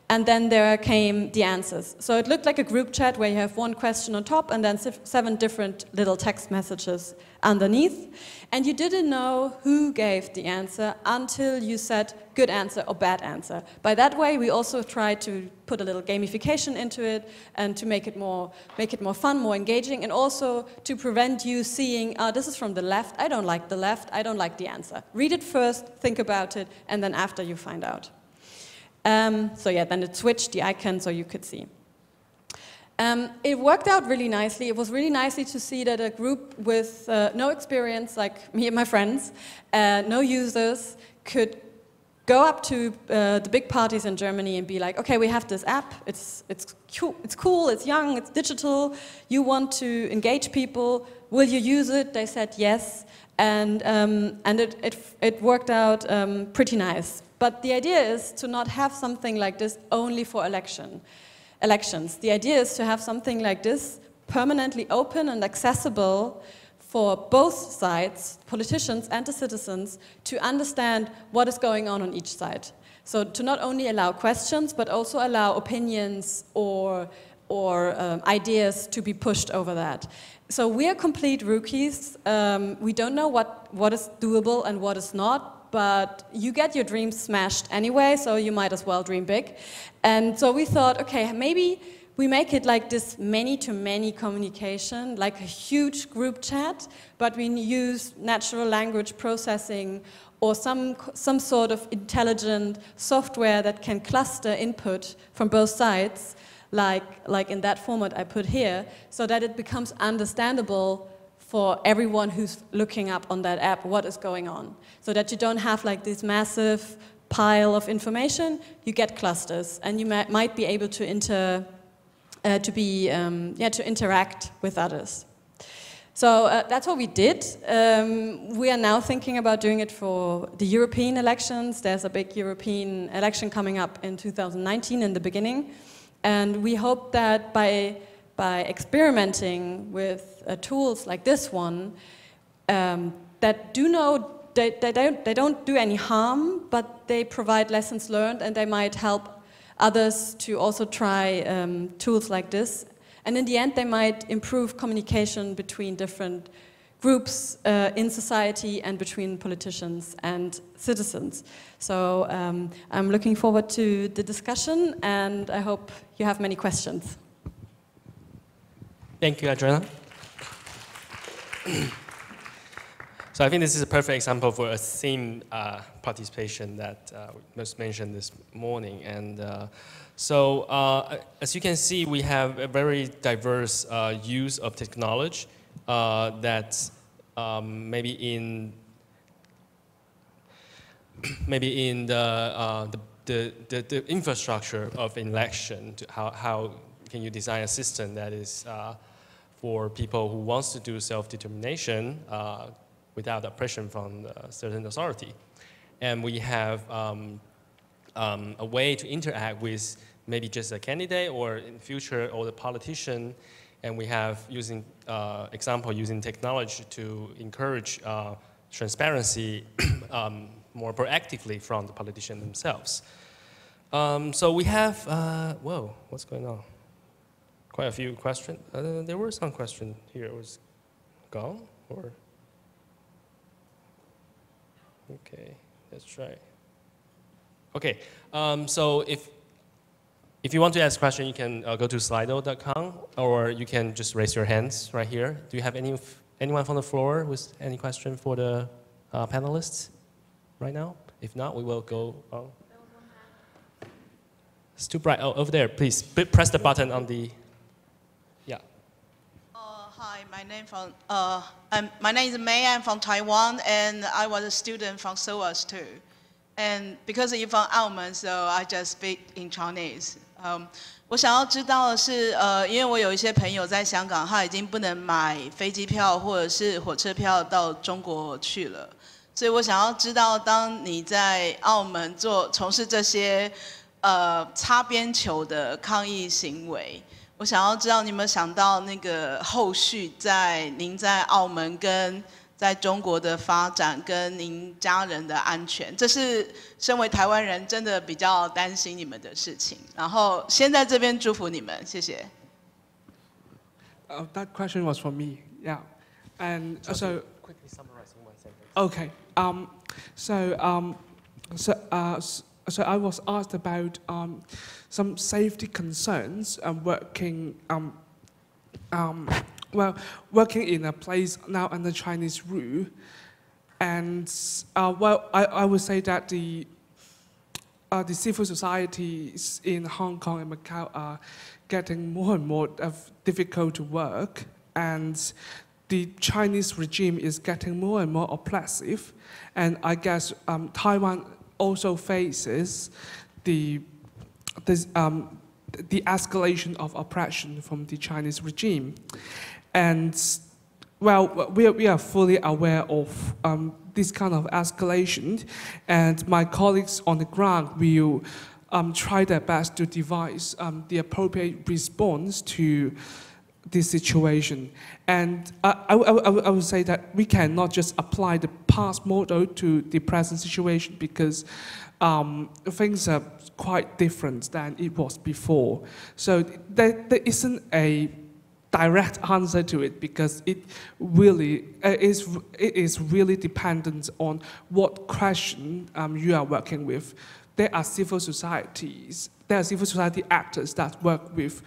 And then there came the answers. So it looked like a group chat where you have one question on top and then seven different little text messages underneath. And you didn't know who gave the answer until you said good answer or bad answer. By that way, we also tried to put a little gamification into it and to make it more, make it more fun, more engaging, and also to prevent you seeing, oh, this is from the left, I don't like the left, I don't like the answer. Read it first, think about it, and then after you find out. Um, so yeah, then it switched the icon so you could see. Um, it worked out really nicely. It was really nicely to see that a group with uh, no experience, like me and my friends, uh, no users, could go up to uh, the big parties in Germany and be like, okay, we have this app, it's, it's, cool, it's cool, it's young, it's digital, you want to engage people, will you use it? They said yes, and, um, and it, it, it worked out um, pretty nice. But the idea is to not have something like this only for election, elections. The idea is to have something like this permanently open and accessible for both sides, politicians and the citizens, to understand what is going on on each side. So to not only allow questions, but also allow opinions or, or um, ideas to be pushed over that. So we are complete rookies. Um, we don't know what, what is doable and what is not, but you get your dreams smashed anyway, so you might as well dream big. And so we thought, okay, maybe we make it like this many-to-many communication, like a huge group chat, but we use natural language processing or some, some sort of intelligent software that can cluster input from both sides, like, like in that format I put here, so that it becomes understandable for everyone who's looking up on that app what is going on. So that you don't have like this massive pile of information, you get clusters, and you might be able to inter, uh, to be, um, yeah, to interact with others. So uh, that's what we did. Um, we are now thinking about doing it for the European elections. There's a big European election coming up in 2019 in the beginning. And we hope that by, by experimenting with uh, tools like this one, um, that do know they, they, don't, they don't do any harm, but they provide lessons learned and they might help others to also try um, tools like this. And in the end, they might improve communication between different groups uh, in society and between politicians and citizens. So um, I'm looking forward to the discussion and I hope you have many questions. Thank you, Adriana. So I think this is a perfect example for a theme uh, participation that uh, was mentioned this morning. And uh, so uh, as you can see, we have a very diverse uh, use of technology uh, that um, maybe in maybe in the, the, the, the, infrastructure of election, how, how can you design a system that is for people who wants to do self-determination without oppression from certain authority. And we have um, um, a way to interact with maybe just a candidate or in future or the politician. And we have using uh, example using technology to encourage uh, transparency um, more proactively from the politician themselves. Um, so we have, uh, whoa, what's going on? Quite a few questions. Uh, there were some questions here. It was gone or? Okay, that's right. Okay, um, so if if you want to ask a question, you can uh, go to slido.com or you can just raise your hands right here. Do you have any anyone from the floor with any question for the uh, panelists right now? If not, we will go on. It's too bright. Oh, over there, please press the button on the my name from uh, I'm, my name is May. I'm from Taiwan, and I was a student from SOAS too. And because you're from Auman, so I just speak in Chinese. Um, 我想要知道的是，呃，因为我有一些朋友在香港，他已经不能买飞机票或者是火车票到中国去了，所以我想要知道，当你在澳门做从事这些呃擦边球的抗议行为。我想要知道你有没有想到那个后续，在您在澳门跟在中国的发展，跟您家人的安全，这是身为台湾人真的比较担心你们的事情。然后先在这边祝福你们，谢谢。Uh, that question was for me. Yeah, and so quickly summarize in one sentence. Okay. Um. So um. So uh. so I was asked about um, some safety concerns um, working, um, um, well, working in a place now under Chinese rule. And uh, well, I, I would say that the, uh, the civil societies in Hong Kong and Macau are getting more and more difficult to work. And the Chinese regime is getting more and more oppressive. And I guess um, Taiwan also faces the, this, um, the escalation of oppression from the Chinese regime. And well, we are, we are fully aware of um, this kind of escalation, and my colleagues on the ground will um, try their best to devise um, the appropriate response to this situation. And I, I, I, I, would say that we cannot just apply the past model to the present situation because um, things are quite different than it was before. So there, there isn't a direct answer to it because it really uh, is, it is really dependent on what question um, you are working with. there are civil societies, there are civil society actors that work with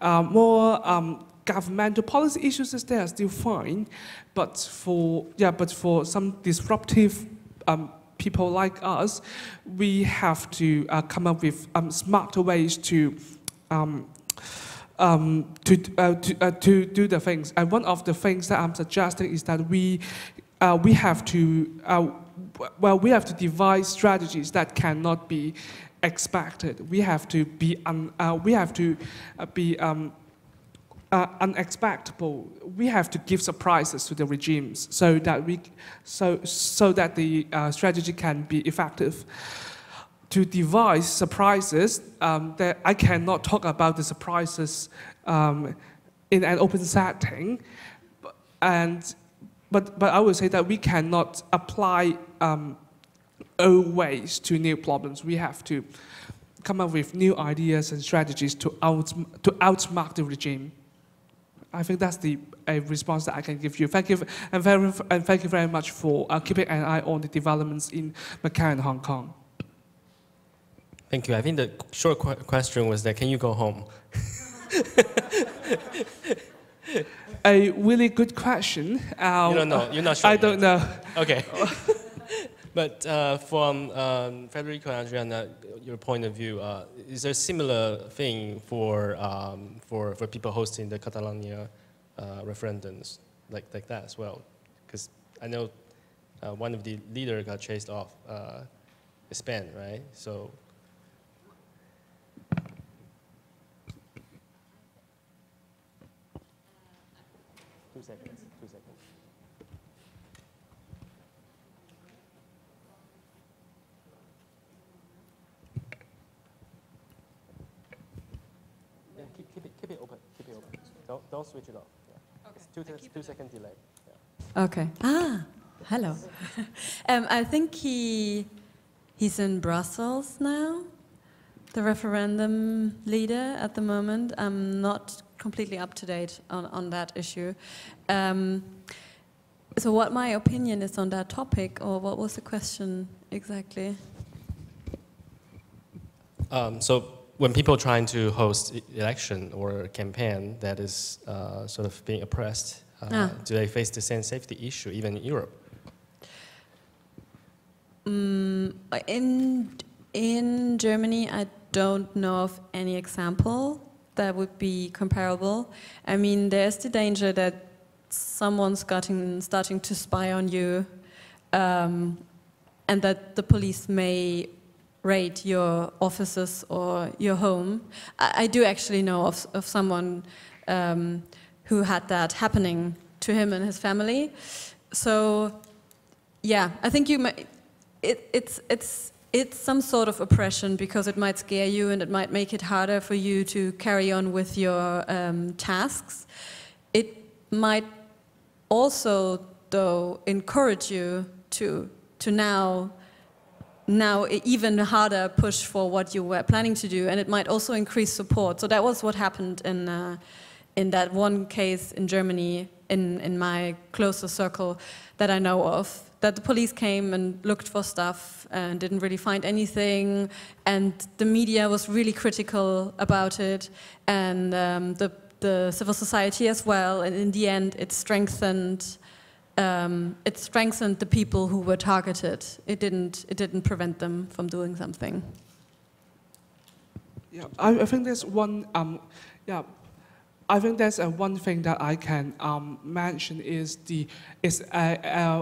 uh, more um, governmental policy issues. They are still fine, but for yeah, but for some disruptive um, people like us, we have to uh, come up with um, smarter ways to. Um, um, to, uh, to, uh, to do the things. And one of the things that I'm suggesting is that we, uh, we have to, uh, well, we have to devise strategies that cannot be expected. We have to be, uh, we have to uh, be um, uh, unexpectable. We have to give surprises to the regimes so that we, so so that the uh, strategy can be effective. To devise surprises, um, that I cannot talk about the surprises um, in an open setting, and but but I would say that we cannot apply um, old ways to new problems. We have to come up with new ideas and strategies to out to outsmart the regime. I think that's the a response that I can give you. Thank you, and, very, and thank you very much for uh, keeping an eye on the developments in Macau and Hong Kong. Thank you. I think the short qu question was that can you go home? a really good question. Um, you don't know. You're not sure. I yet. don't know. Okay. but uh, from um, Federico and Adriana, your point of view, uh, is there a similar thing for, um, for, for people hosting the Catalonia uh, referendums like, like that as well? Because I know uh, one of the leaders got chased off uh, Spain, right? So. Two seconds. Two seconds. Don't, don't switch it off. Yeah. Okay. It's two, two second delay. Yeah. Okay. Ah, hello. um, I think he he's in Brussels now, the referendum leader at the moment. I'm not completely up to date on, on that issue. Um, so what my opinion is on that topic, or what was the question exactly? Um, so when people are trying to host election or campaign that is uh, sort of being oppressed, uh, ah. do they face the same safety issue even in Europe? Um, in in Germany, I don't know of any example that would be comparable. I mean, there's the danger that someone's getting, starting to spy on you, um, and that the police may raid your offices or your home. I, I do actually know of, of someone um, who had that happening to him and his family. So, yeah, I think you might, it, it's, it's, it's some sort of oppression because it might scare you and it might make it harder for you to carry on with your um, tasks. It might also, though, encourage you to, to now now even harder push for what you were planning to do, and it might also increase support. So that was what happened in uh, in that one case in Germany, in in my closer circle that I know of. That the police came and looked for stuff and didn't really find anything, and the media was really critical about it, and um, the the civil society as well. And in the end, it strengthened um, it strengthened the people who were targeted. It didn't, it didn't prevent them from doing something. Yeah, I, I think there's one, um, yeah, I think there's a one thing that I can um, mention is the is a,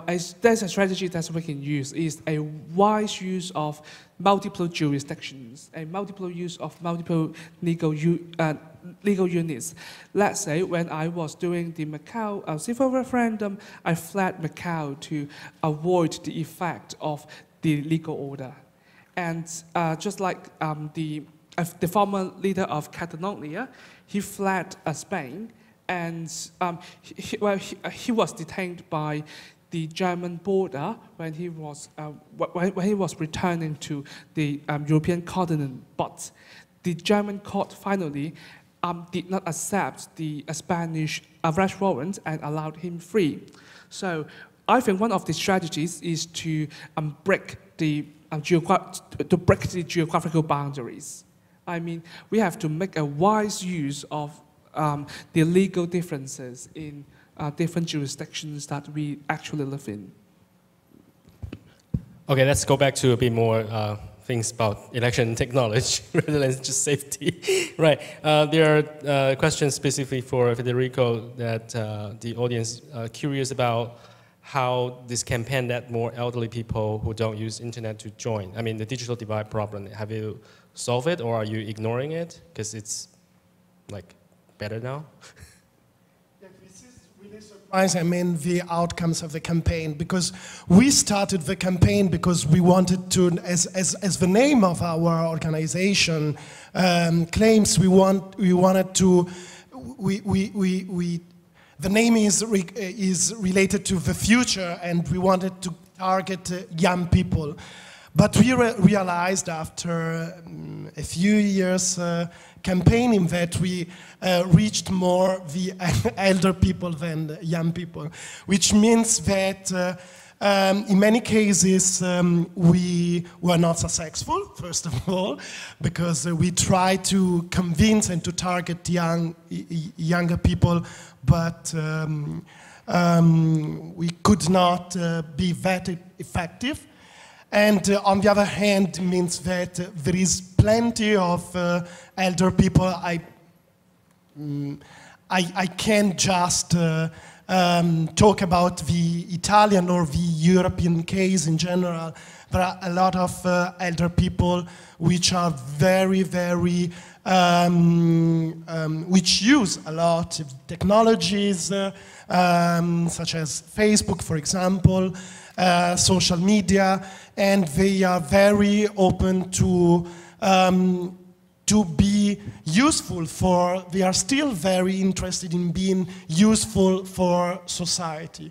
a, there's a strategy that we can use is a wise use of multiple jurisdictions, a multiple use of multiple legal uh, legal units. Let's say when I was doing the Macau uh, civil referendum, I fled Macau to avoid the effect of the legal order, and uh, just like um, the uh, the former leader of Catalonia he fled uh, Spain, and um, he, well, he, uh, he, was detained by the German border when he was uh, when, when, he was returning to the um, European continent. But the German court finally um, did not accept the uh, Spanish arrest warrant and allowed him free. So I think one of the strategies is to um, break the uh, to break the geographical boundaries. I mean, we have to make a wise use of um, the legal differences in uh, different jurisdictions that we actually live in. Okay, let's go back to a bit more uh, things about election technology rather than just safety. right. Uh, there are uh, questions specifically for Federico that uh, the audience uh, curious about how this campaign that more elderly people who don't use internet to join. I mean, the digital divide problem. Have you solved it, or are you ignoring it because it's like better now? I mean, the outcomes of the campaign because we started the campaign because we wanted to, as, as, as the name of our organization um, claims, we, want, we wanted to, we, we, we, we the name is, re, is related to the future and we wanted to target uh, young people. But we re realized after um, a few years uh, campaigning that we uh, reached more the elder people than the young people, which means that uh, um, in many cases, um, we were not successful, first of all, because uh, we tried to convince and to target young, younger people, but um, um, we could not uh, be that effective. And uh, on the other hand, means that uh, there is plenty of uh, elder people. I, mm, I, I can't just uh, um, talk about the Italian or the European case in general. There are a lot of uh, elder people which are very, very, um, um, which use a lot of technologies, uh, um, such as Facebook, for example, uh, social media, and they are very open to um, to be useful for, they are still very interested in being useful for society.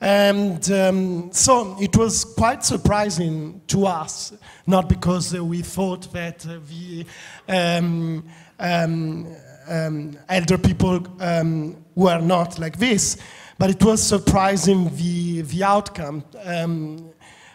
And um, so it was quite surprising to us, not because uh, we thought that uh, the um, um, um elder people um, were not like this, but it was surprising the, the outcome um,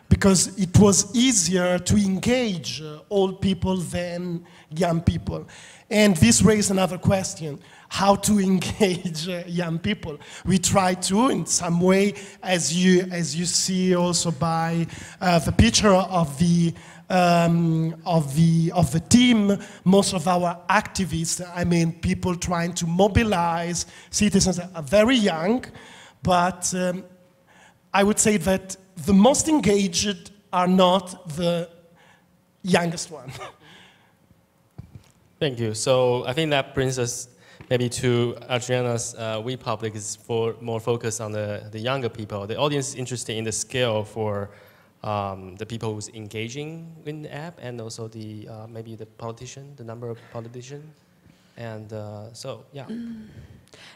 because it was easier to engage uh, old people than young people. And this raised another question, how to engage uh, young people. We try to, in some way, as you, as you see also by uh, the picture of the um, of the of the team, most of our activists, I mean, people trying to mobilize citizens are very young, but um, I would say that the most engaged are not the youngest one. Thank you. So I think that brings us maybe to Adriana's uh, WePublic is for more focused on the, the younger people. The audience is interested in the scale for um, the people who's engaging in the app and also the uh, maybe the politician, the number of politicians. And uh, so, yeah.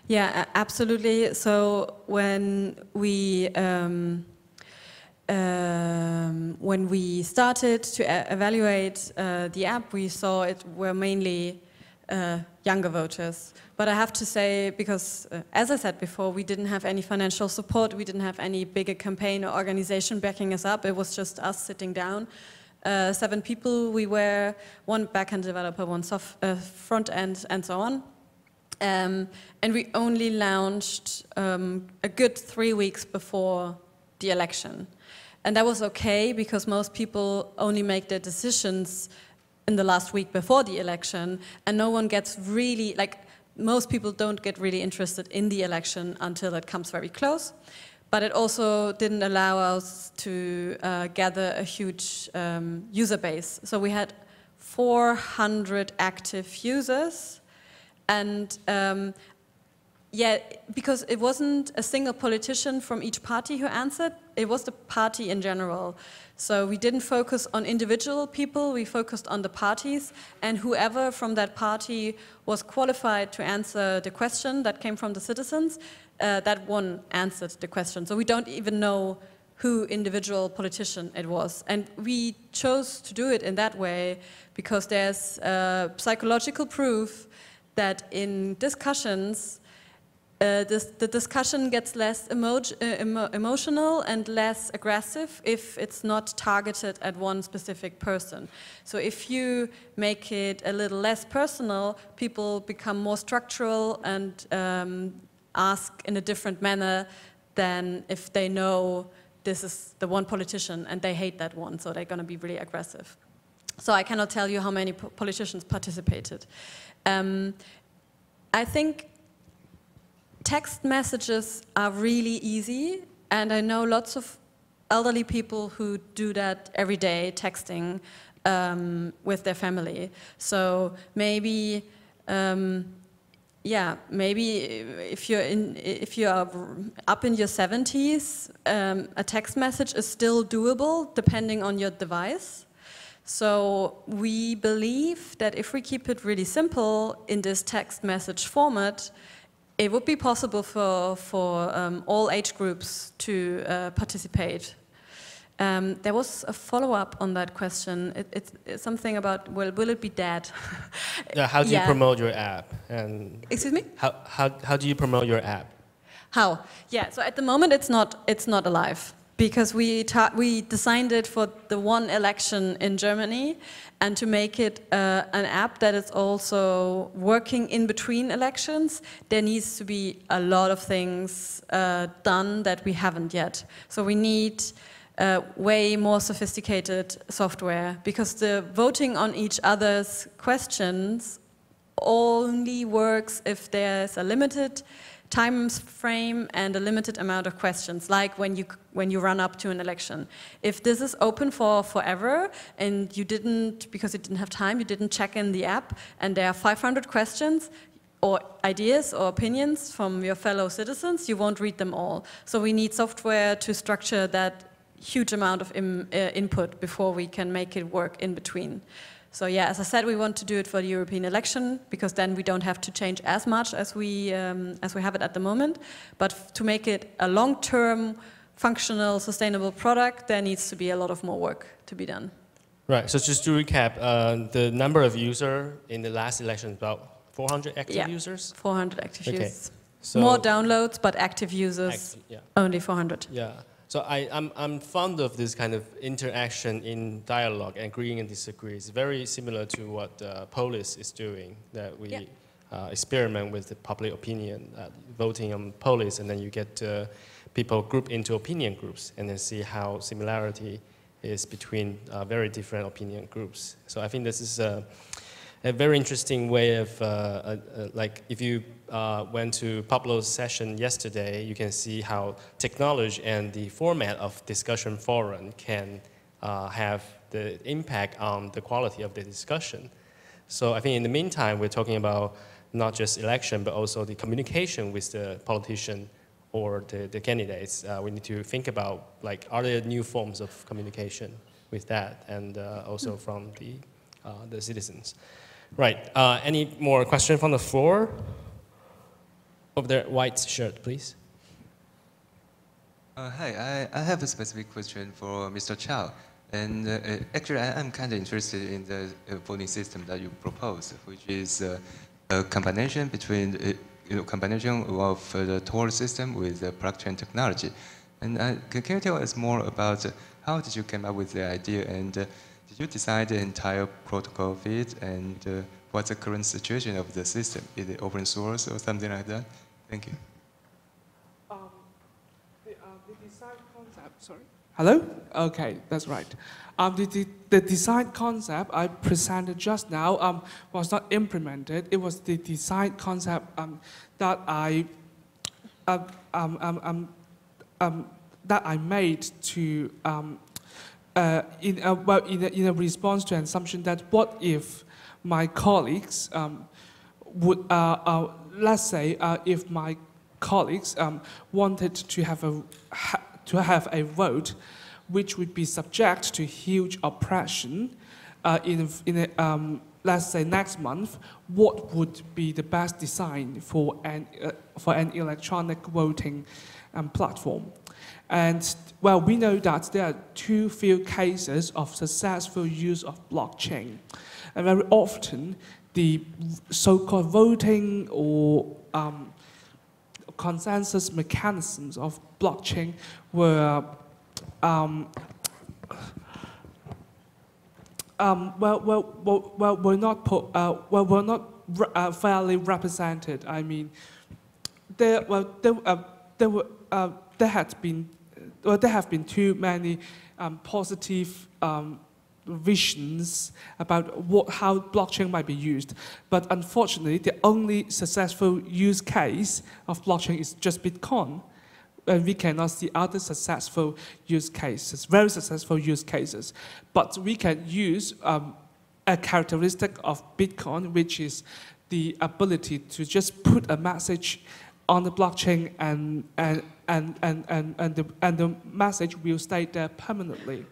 Yeah, absolutely. So when we um, um, when we started to evaluate uh, the app, we saw it were mainly uh, younger voters. But I have to say, because uh, as I said before, we didn't have any financial support, we didn't have any bigger campaign or organization backing us up. It was just us sitting down. Uh, seven people we were, one backend developer, one soft, uh, front end, and so on. Um, and we only launched um, a good three weeks before the election. And that was okay because most people only make their decisions in the last week before the election, and no one gets really, like, most people don't get really interested in the election until it comes very close. But it also didn't allow us to uh, gather a huge um, user base. So we had 400 active users, and um, yeah, because it wasn't a single politician from each party who answered, it was the party in general. So we didn't focus on individual people, we focused on the parties, and whoever from that party was qualified to answer the question that came from the citizens, uh, that one answered the question. So we don't even know who individual politician it was. And we chose to do it in that way because there's uh, psychological proof that in discussions, uh, this, the discussion gets less emo uh, emo emotional and less aggressive if it's not targeted at one specific person. So if you make it a little less personal, people become more structural and um, ask in a different manner than if they know this is the one politician and they hate that one, so they're going to be really aggressive. So I cannot tell you how many po politicians participated. Um, I think text messages are really easy, and I know lots of elderly people who do that every day, texting um, with their family. So maybe, um, yeah, maybe if you're in, if you are up in your 70s, um, a text message is still doable depending on your device. So we believe that if we keep it really simple in this text message format, it would be possible for, for um, all age groups to uh, participate. Um, there was a follow-up on that question. It, it's, it's, something about, well, will it be dead? yeah, how do you promote your app? And Excuse me? How, how, how do you promote your app? How? Yeah, so at the moment it's not, it's not alive because we, we designed it for the one election in Germany and to make it uh, an app that is also working in between elections, there needs to be a lot of things uh, done that we haven't yet. So we need uh, way more sophisticated software because the voting on each other's questions only works if there's a limited time frame and a limited amount of questions, like when you, when you run up to an election. If this is open for forever and you didn't, because you didn't have time, you didn't check in the app and there are 500 questions, or ideas or opinions from your fellow citizens, you won't read them all. So we need software to structure that huge amount of Im, uh, input before we can make it work in between. So yeah, as I said, we want to do it for the European election because then we don't have to change as much as we, um, as we have it at the moment. But to make it a long-term, functional, sustainable product, there needs to be a lot of more work to be done. Right, so just to recap, uh, the number of users in the last election is about 400 active yeah, users? 400 active okay. users. So more downloads, but active users, active, yeah. only 400. Yeah. So I, am I'm, I'm fond of this kind of interaction in dialogue, and agreeing and disagreeing. It's very similar to what uh, Polis is doing, that we yeah. uh, experiment with the public opinion, uh, voting on Polis, and then you get uh, people group into opinion groups, and then see how similarity is between uh, very different opinion groups. So I think this is a very interesting way of, uh, uh, uh, like, if you uh, went to Pablo's session yesterday, you can see how technology and the format of discussion forum can uh, have the impact on the quality of the discussion. So I think in the meantime, we're talking about not just election, but also the communication with the politician or the, the candidates. Uh, we need to think about, like, are there new forms of communication with that, and also from the, the citizens. Right. Uh, any more questions from the floor? Over there, white shirt, please. Uh, hi, I, I have a specific question for Mr. Chao. And uh, uh actually, I am kind of interested in the uh, voting system that you propose, which is uh, a combination between, you know, combination of the toll system with the blockchain technology. And can you tell us more about how did you come up with the idea and did you design the entire protocol feed and uh, what's the current situation of the system? Is it open source or something like that? Thank you. Um, the, uh, the, design concept, sorry? Hello? Okay, that's right. Um, the, the, the, design concept I presented just now um, was not implemented. It was the design concept um, that I uh, um, um, um, that I made to uh, in, a, well, in, a, in a response to an assumption that what if my colleagues um, would, uh, uh, let's say, uh, if my colleagues um, wanted to have, a, ha to have a vote which would be subject to huge oppression uh, in, in a, um, let's say next month, what would be the best design for an, uh, for an electronic voting um, platform? And well, we know that there are too few cases of successful use of blockchain. And very often, the so-called voting or um, consensus mechanisms of blockchain were um, um, well, well, well, were not put, uh, well, were not uh, fairly represented. I mean, there, well, there, uh, there were, uh, there had been, well, there have been too many um, positive um, visions about what, how blockchain might be used. But unfortunately, the only successful use case of blockchain is just Bitcoin. And we cannot see other successful use cases, very successful use cases. But we can use um, a characteristic of Bitcoin, which is the ability to just put a message on the blockchain and, and, and, and, and, and, the, and the message will stay there permanently.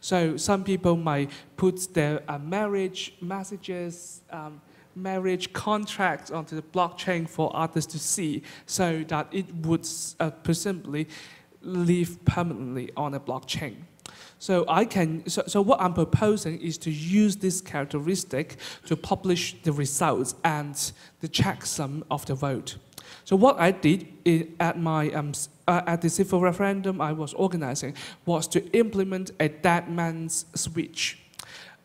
So some people might put their uh, marriage messages, um, marriage contracts onto the blockchain for others to see so that it would uh, presumably live permanently on a blockchain. So I can, so, so what I'm proposing is to use this characteristic to publish the results and the checksum of the vote. So what I did i- at my um, uh, at the civil referendum I was organizing was to implement a dead man's switch.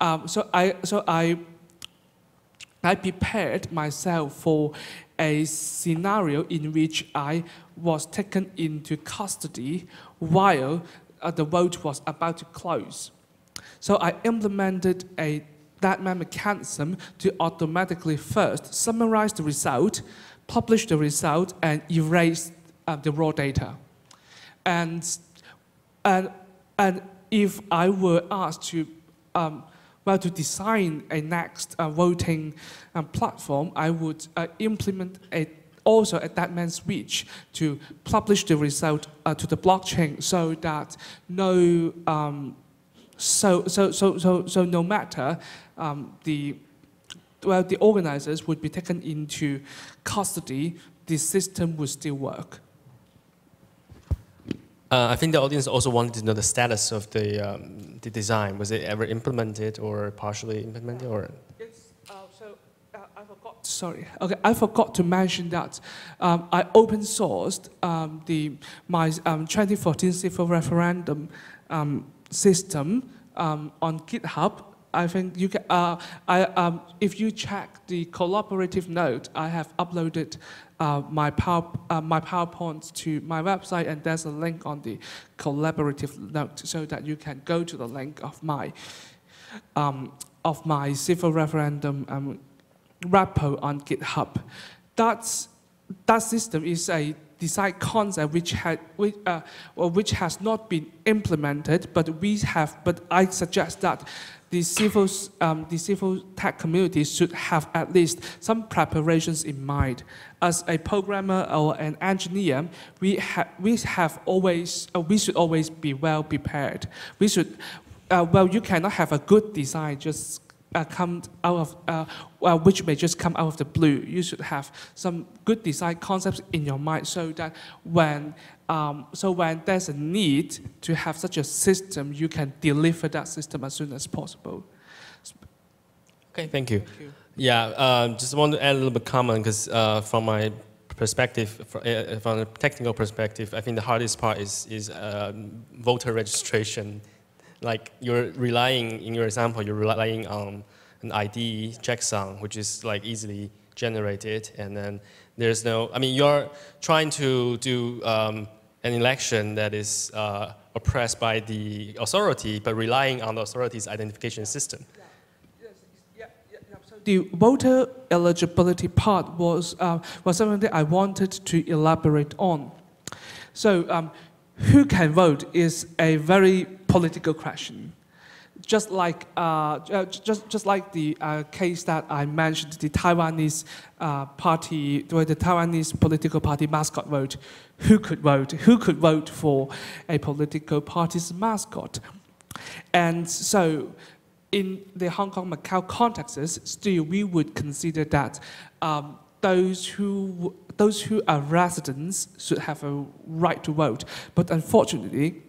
Um, so I so I I prepared myself for a scenario in which I was taken into custody while uh, the vote was about to close. So I implemented a dead man mechanism to automatically first summarize the result, publish the result, and erase uh, the raw data. And, and, and if I were asked to, um, well, to design a next uh, voting um, platform, I would uh, implement a, also a dead man switch to publish the result uh, to the blockchain so that no, um, so, so, so, so, so no matter um, the well, the organizers would be taken into custody, the system would still work. Uh, I think the audience also wanted to know the status of the, um, the design. Was it ever implemented or partially implemented? Or It's, uh, so uh, I forgot. Sorry. Okay, I forgot to mention that um, I open sourced um, the my um, 2014 civil referendum um, system um, on GitHub. I think you can. Uh, I, if you check the collaborative note, I have uploaded uh, my power, uh, my PowerPoint to my website, and there's a link on the collaborative note, so that you can go to the link of my um, of my civil referendum um, repo on GitHub. That's, that system is a design concept which, had, which, uh, which has not been implemented, but we have. But I suggest that the civil, um, the civil tech community should have at least some preparations in mind. As a programmer or an engineer, we, ha- we have always, uh, we should always be well prepared. We should, uh, well, you cannot have a good design just uh, come out of, uh, well, which may just come out of the blue. You should have some good design concepts in your mind so that when, um, so when there's a need to have such a system, you can deliver that system as soon as possible. okay, thank you. Yeah, uh, just want to add a little bit comment because uh, from my perspective, uh, from a technical perspective, I think the hardest part is is uh, voter registration. Like you're relying in your example, you're relying on an ID checksum, which is like easily generated, and then there's no. I mean, you're trying to do um, an election that is uh, oppressed by the authority, but relying on the authority's identification system. The voter eligibility part was, uh, was something that I wanted to elaborate on. So, um, who can vote is a very political question. Just like, uh, uh, just, just like the uh, case that I mentioned, the Taiwanese uh, party, the the Taiwanese political party mascot vote, who could vote? Who could vote for a political party's mascot? And so, in the Hong Kong Macau contexts, still we would consider that um, those who those who are residents should have a right to vote. But unfortunately,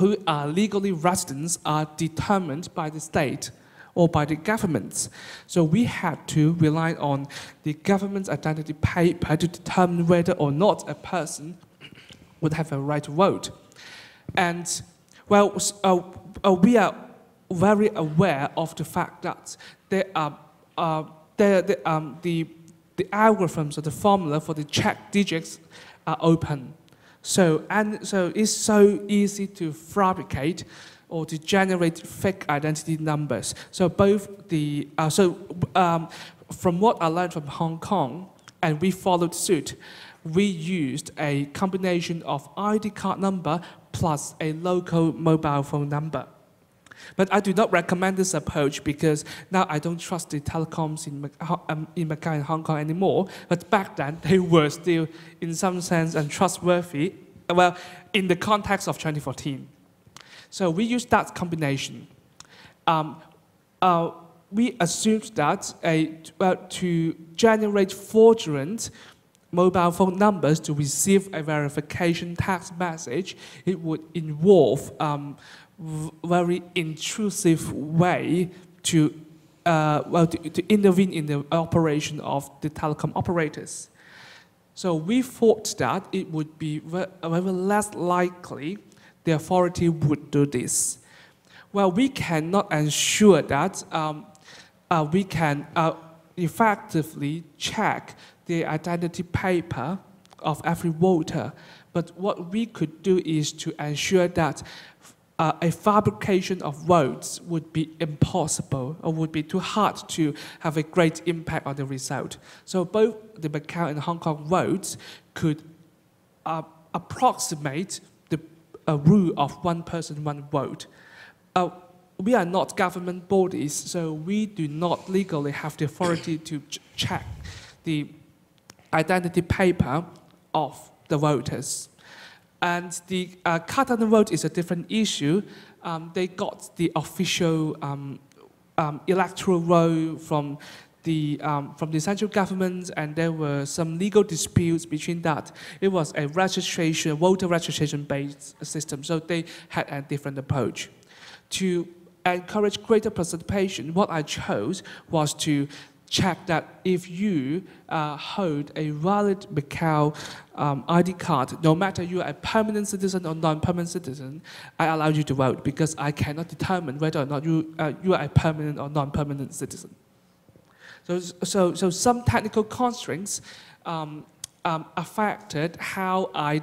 who are legally residents are determined by the state or by the governments. So we had to rely on the government's identity paper to determine whether or not a person would have a right to vote. And well, uh, uh, we are very aware of the fact that there are, uh, there, there, um, the, the algorithms or the formula for the check digits are open. So, and so it's so easy to fabricate or to generate fake identity numbers. So both the, uh, so um, from what I learned from Hong Kong, and we followed suit, we used a combination of ID card number plus a local mobile phone number. But I do not recommend this approach because now I don't trust the telecoms in, um, in Macau and Hong Kong anymore. But back then, they were still, in some sense, untrustworthy, well, in the context of 2014. So we used that combination. Um, uh, we assumed that a, to generate fraudulent mobile phone numbers to receive a verification text message, it would involve um, very intrusive way to, uh, well, to, to intervene in the operation of the telecom operators. So we thought that it would be very, less likely the authority would do this? Well, we cannot ensure that um, uh, we can uh, effectively check the identity paper of every voter. But what we could do is to ensure that uh, a fabrication of votes would be impossible or would be too hard to have a great impact on the result. So both the Macau and Hong Kong votes could uh, approximate a rule of one person, one vote. Uh, we are not government bodies, so we do not legally have the authority to ch check the identity paper of the voters. And the uh, the vote is a different issue. Um, they got the official um, um, electoral roll from the, um, from the central government, and there were some legal disputes between that. It was a registration, voter registration-based system, so they had a different approach. To encourage greater participation, what I chose was to check that if you uh, hold a valid Macau um, ID card, no matter you are a permanent citizen or non-permanent citizen, I allow you to vote because I cannot determine whether or not you, uh, you are a permanent or non-permanent citizen. So, so, so some technical constraints um, um, affected how I,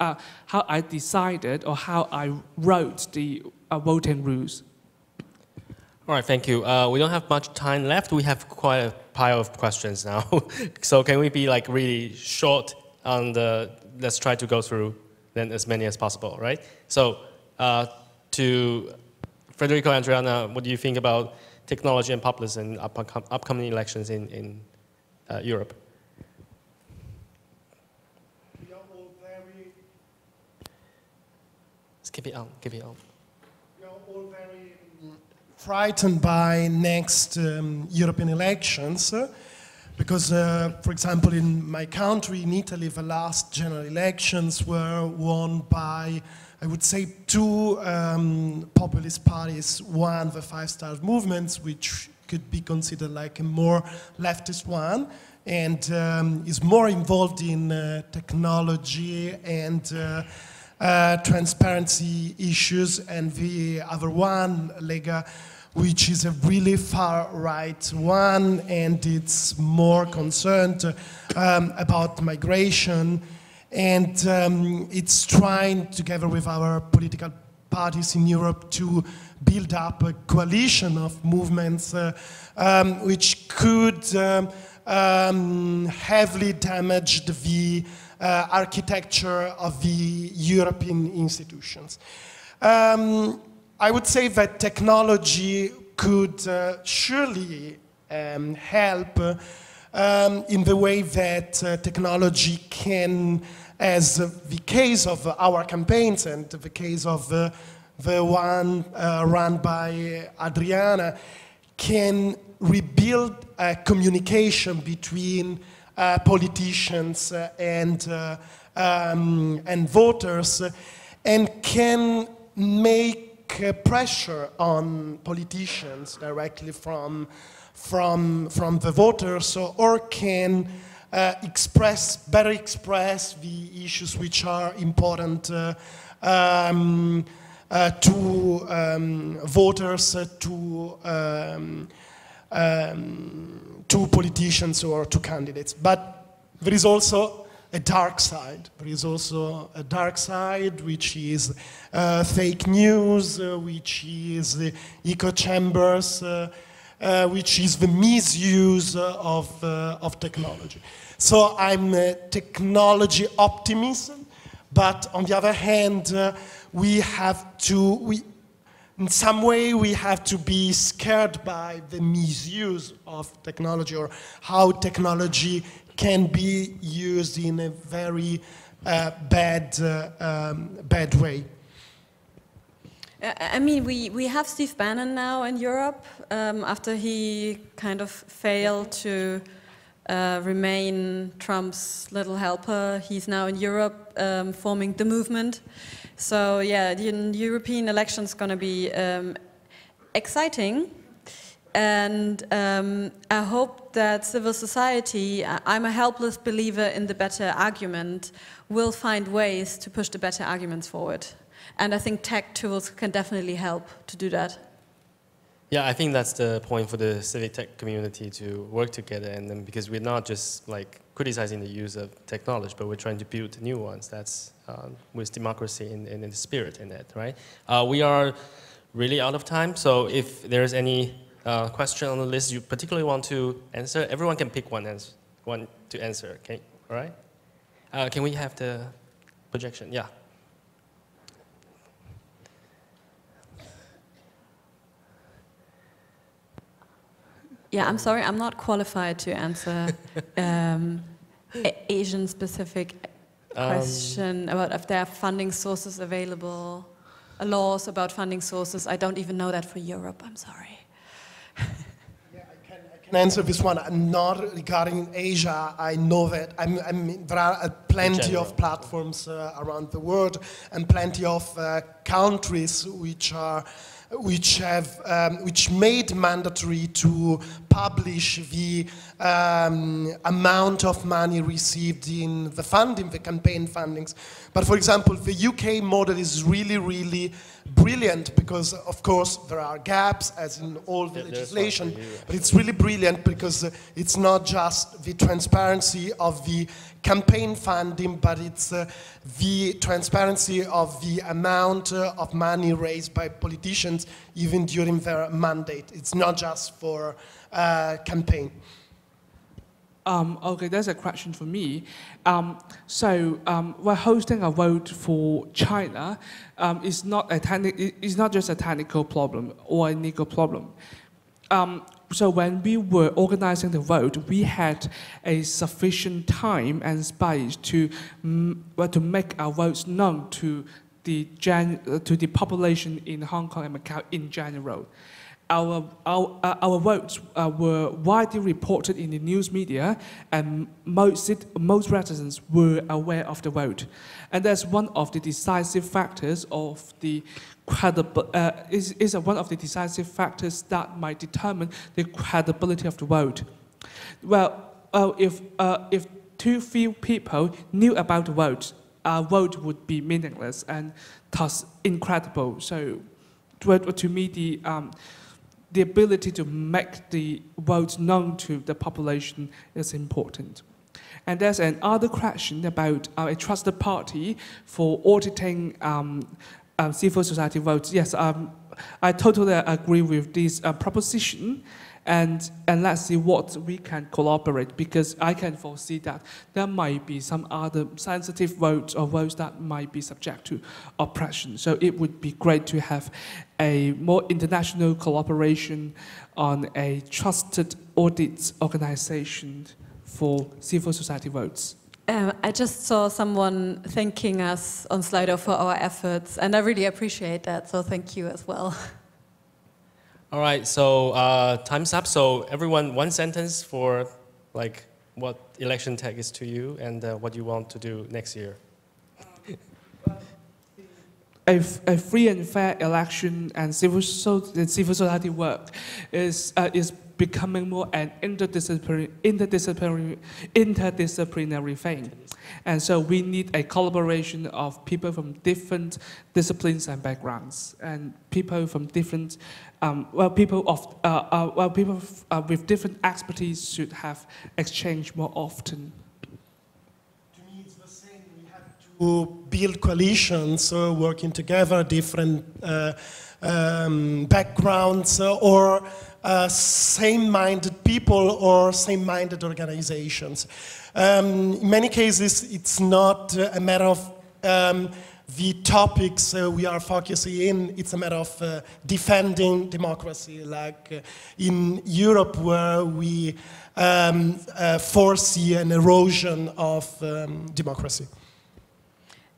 uh, how I decided or how I wrote the uh, voting rules. All right, thank you. Uh, we don't have much time left. We have quite a pile of questions now. so can we be like really short on the, let's try to go through then as many as possible, right? So uh, to Federico and Adriana, what do you think about technology and populism in upcoming elections in, in uh, Europe? We are all very... Let's keep it on, keep it on. We are all very frightened by next um, European elections uh, because, uh, for example, in my country, in Italy, the last general elections were won by I would say two um, populist parties, one the Five Star Movements, which could be considered like a more leftist one, and um, is more involved in uh, technology and uh, uh, transparency issues, and the other one, Lega, which is a really far right one, and it's more concerned um, about migration. And um, it's trying, together with our political parties in Europe, to build up a coalition of movements uh, um, which could um, um heavily damage the uh, architecture of the European institutions. Um, I would say that technology could uh, surely um, help um, in the way that uh, technology can, as the case of our campaigns and the case of uh, the one uh, run by Adriana, can rebuild a communication between politicians uh, and, uh, um, and voters and can make uh, pressure on politicians directly from, from, from the voters or can uh, express, better express the issues which are important uh, um, uh, to um, voters, uh, to, um, to politicians or two candidates. But there is also a dark side. There is also a dark side, which is uh, fake news, uh, which is uh, echo chambers, uh, uh, which is the misuse of, uh, of technology. So I'm a technology optimist, but on the other hand, we have to, we, in some way we have to be scared by the misuse of technology or how technology can be used in a very uh, bad, uh, um, bad way. I mean, we, we have Steve Bannon now in Europe um, after he kind of failed to uh, remain Trump's little helper. He's now in Europe um, forming the movement. So yeah, the European election is going to be um, exciting. And um, I hope that civil society, I'm a helpless believer in the better argument, will find ways to push the better arguments forward. And I think tech tools can definitely help to do that. Yeah, I think that's the point for the civic tech community to work together, and then because we're not just like criticizing the use of technology, but we're trying to build new ones. That's uh, with democracy in, in, in, the spirit in it, right? Uh, we are really out of time, so if there's any uh, question on the list you particularly want to answer, everyone can pick one, answer, one to answer. Okay, all right? Uh, can we have the projection? Yeah. Yeah, I'm sorry, I'm not qualified to answer um, Asian-specific question um, about if there are funding sources available, uh, laws about funding sources. I don't even know that for Europe. I'm sorry. yeah, I can, I can answer this one. Not regarding Asia. I know that I'm, I'm, there are uh, plenty of platforms uh, around the world and plenty of uh, countries which are which have um, which made mandatory to publish the um, amount of money received in the funding, the campaign fundings. But for example, the UK model is really, really brilliant because, of course, there are gaps, as in all the legislation, but it's really brilliant because uh, it's not just the transparency of the campaign funding, but it's uh, the transparency of the amount uh, of money raised by politicians even during their mandate. It's not just for uh, campaign. Um, okay, there's a question for me. Um, so um, we're hosting a vote for China. Um, it's not a it's not just a technical problem or a legal problem. Um, so when we were organizing the vote, we had a sufficient time and space to well, to make our votes known to the gen, to the population in Hong Kong and Macau in general our, our, uh, our votes uh, were widely reported in the news media, and most, most residents were aware of the vote. And that's one of the decisive factors of the credible, uh, is, is one of the decisive factors that might determine the credibility of the vote. Well, uh, if, uh, if too few people knew about the vote, our vote would be meaningless and thus incredible. So, to, to me, the um, the ability to make the votes known to the population is important. And there's another question about uh, a trusted party for auditing um, um, civil society votes. Yes, um, I totally agree with this uh, proposition and, and let's see what we can collaborate because I can foresee that there might be some other sensitive votes or votes that might be subject to oppression. So it would be great to have a more international collaboration on a trusted audit organization for civil society votes. Uh, I just saw someone thanking us on Slido for our efforts, and I really appreciate that, so thank you as well. All right, so uh, time's up. So everyone, one sentence for like what election tech is to you and uh, what you want to do next year. a, a free and fair election and civil, so, civil society work is, uh, is becoming more an interdisciplinary, interdisciplinary, interdisciplinary thing. And so we need a collaboration of people from different disciplines and backgrounds, and people from different, um, well, people of, uh, uh, well, people uh, with different expertise should have exchange more often. To me, it's the same. We have to build coalitions, uh, working together, different uh, um, backgrounds, uh, or same-minded people or same-minded organizations. Um, in many cases, it's not a matter of um, the topics uh, we are focusing in, it's a matter of uh, defending democracy, like uh, in Europe where we um, uh, foresee an erosion of um, democracy.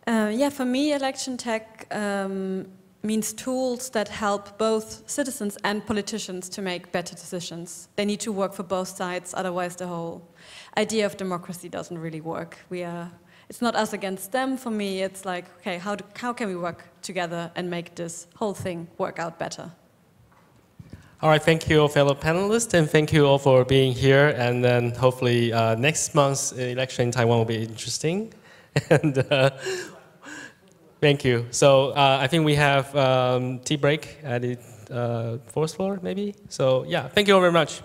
yeah, for me, election tech um, means tools that help both citizens and politicians to make better decisions. They need to work for both sides, otherwise the whole idea of democracy doesn't really work. We are, it's not us against them. For me, it's like, okay, how, do, how can we work together and make this whole thing work out better? All right, thank you, fellow panelists, and thank you all for being here. And then hopefully uh, next month's election in Taiwan will be interesting. and uh, Thank you. So uh, I think we have um, tea break at the uh, fourth floor, maybe. So yeah, thank you all very much.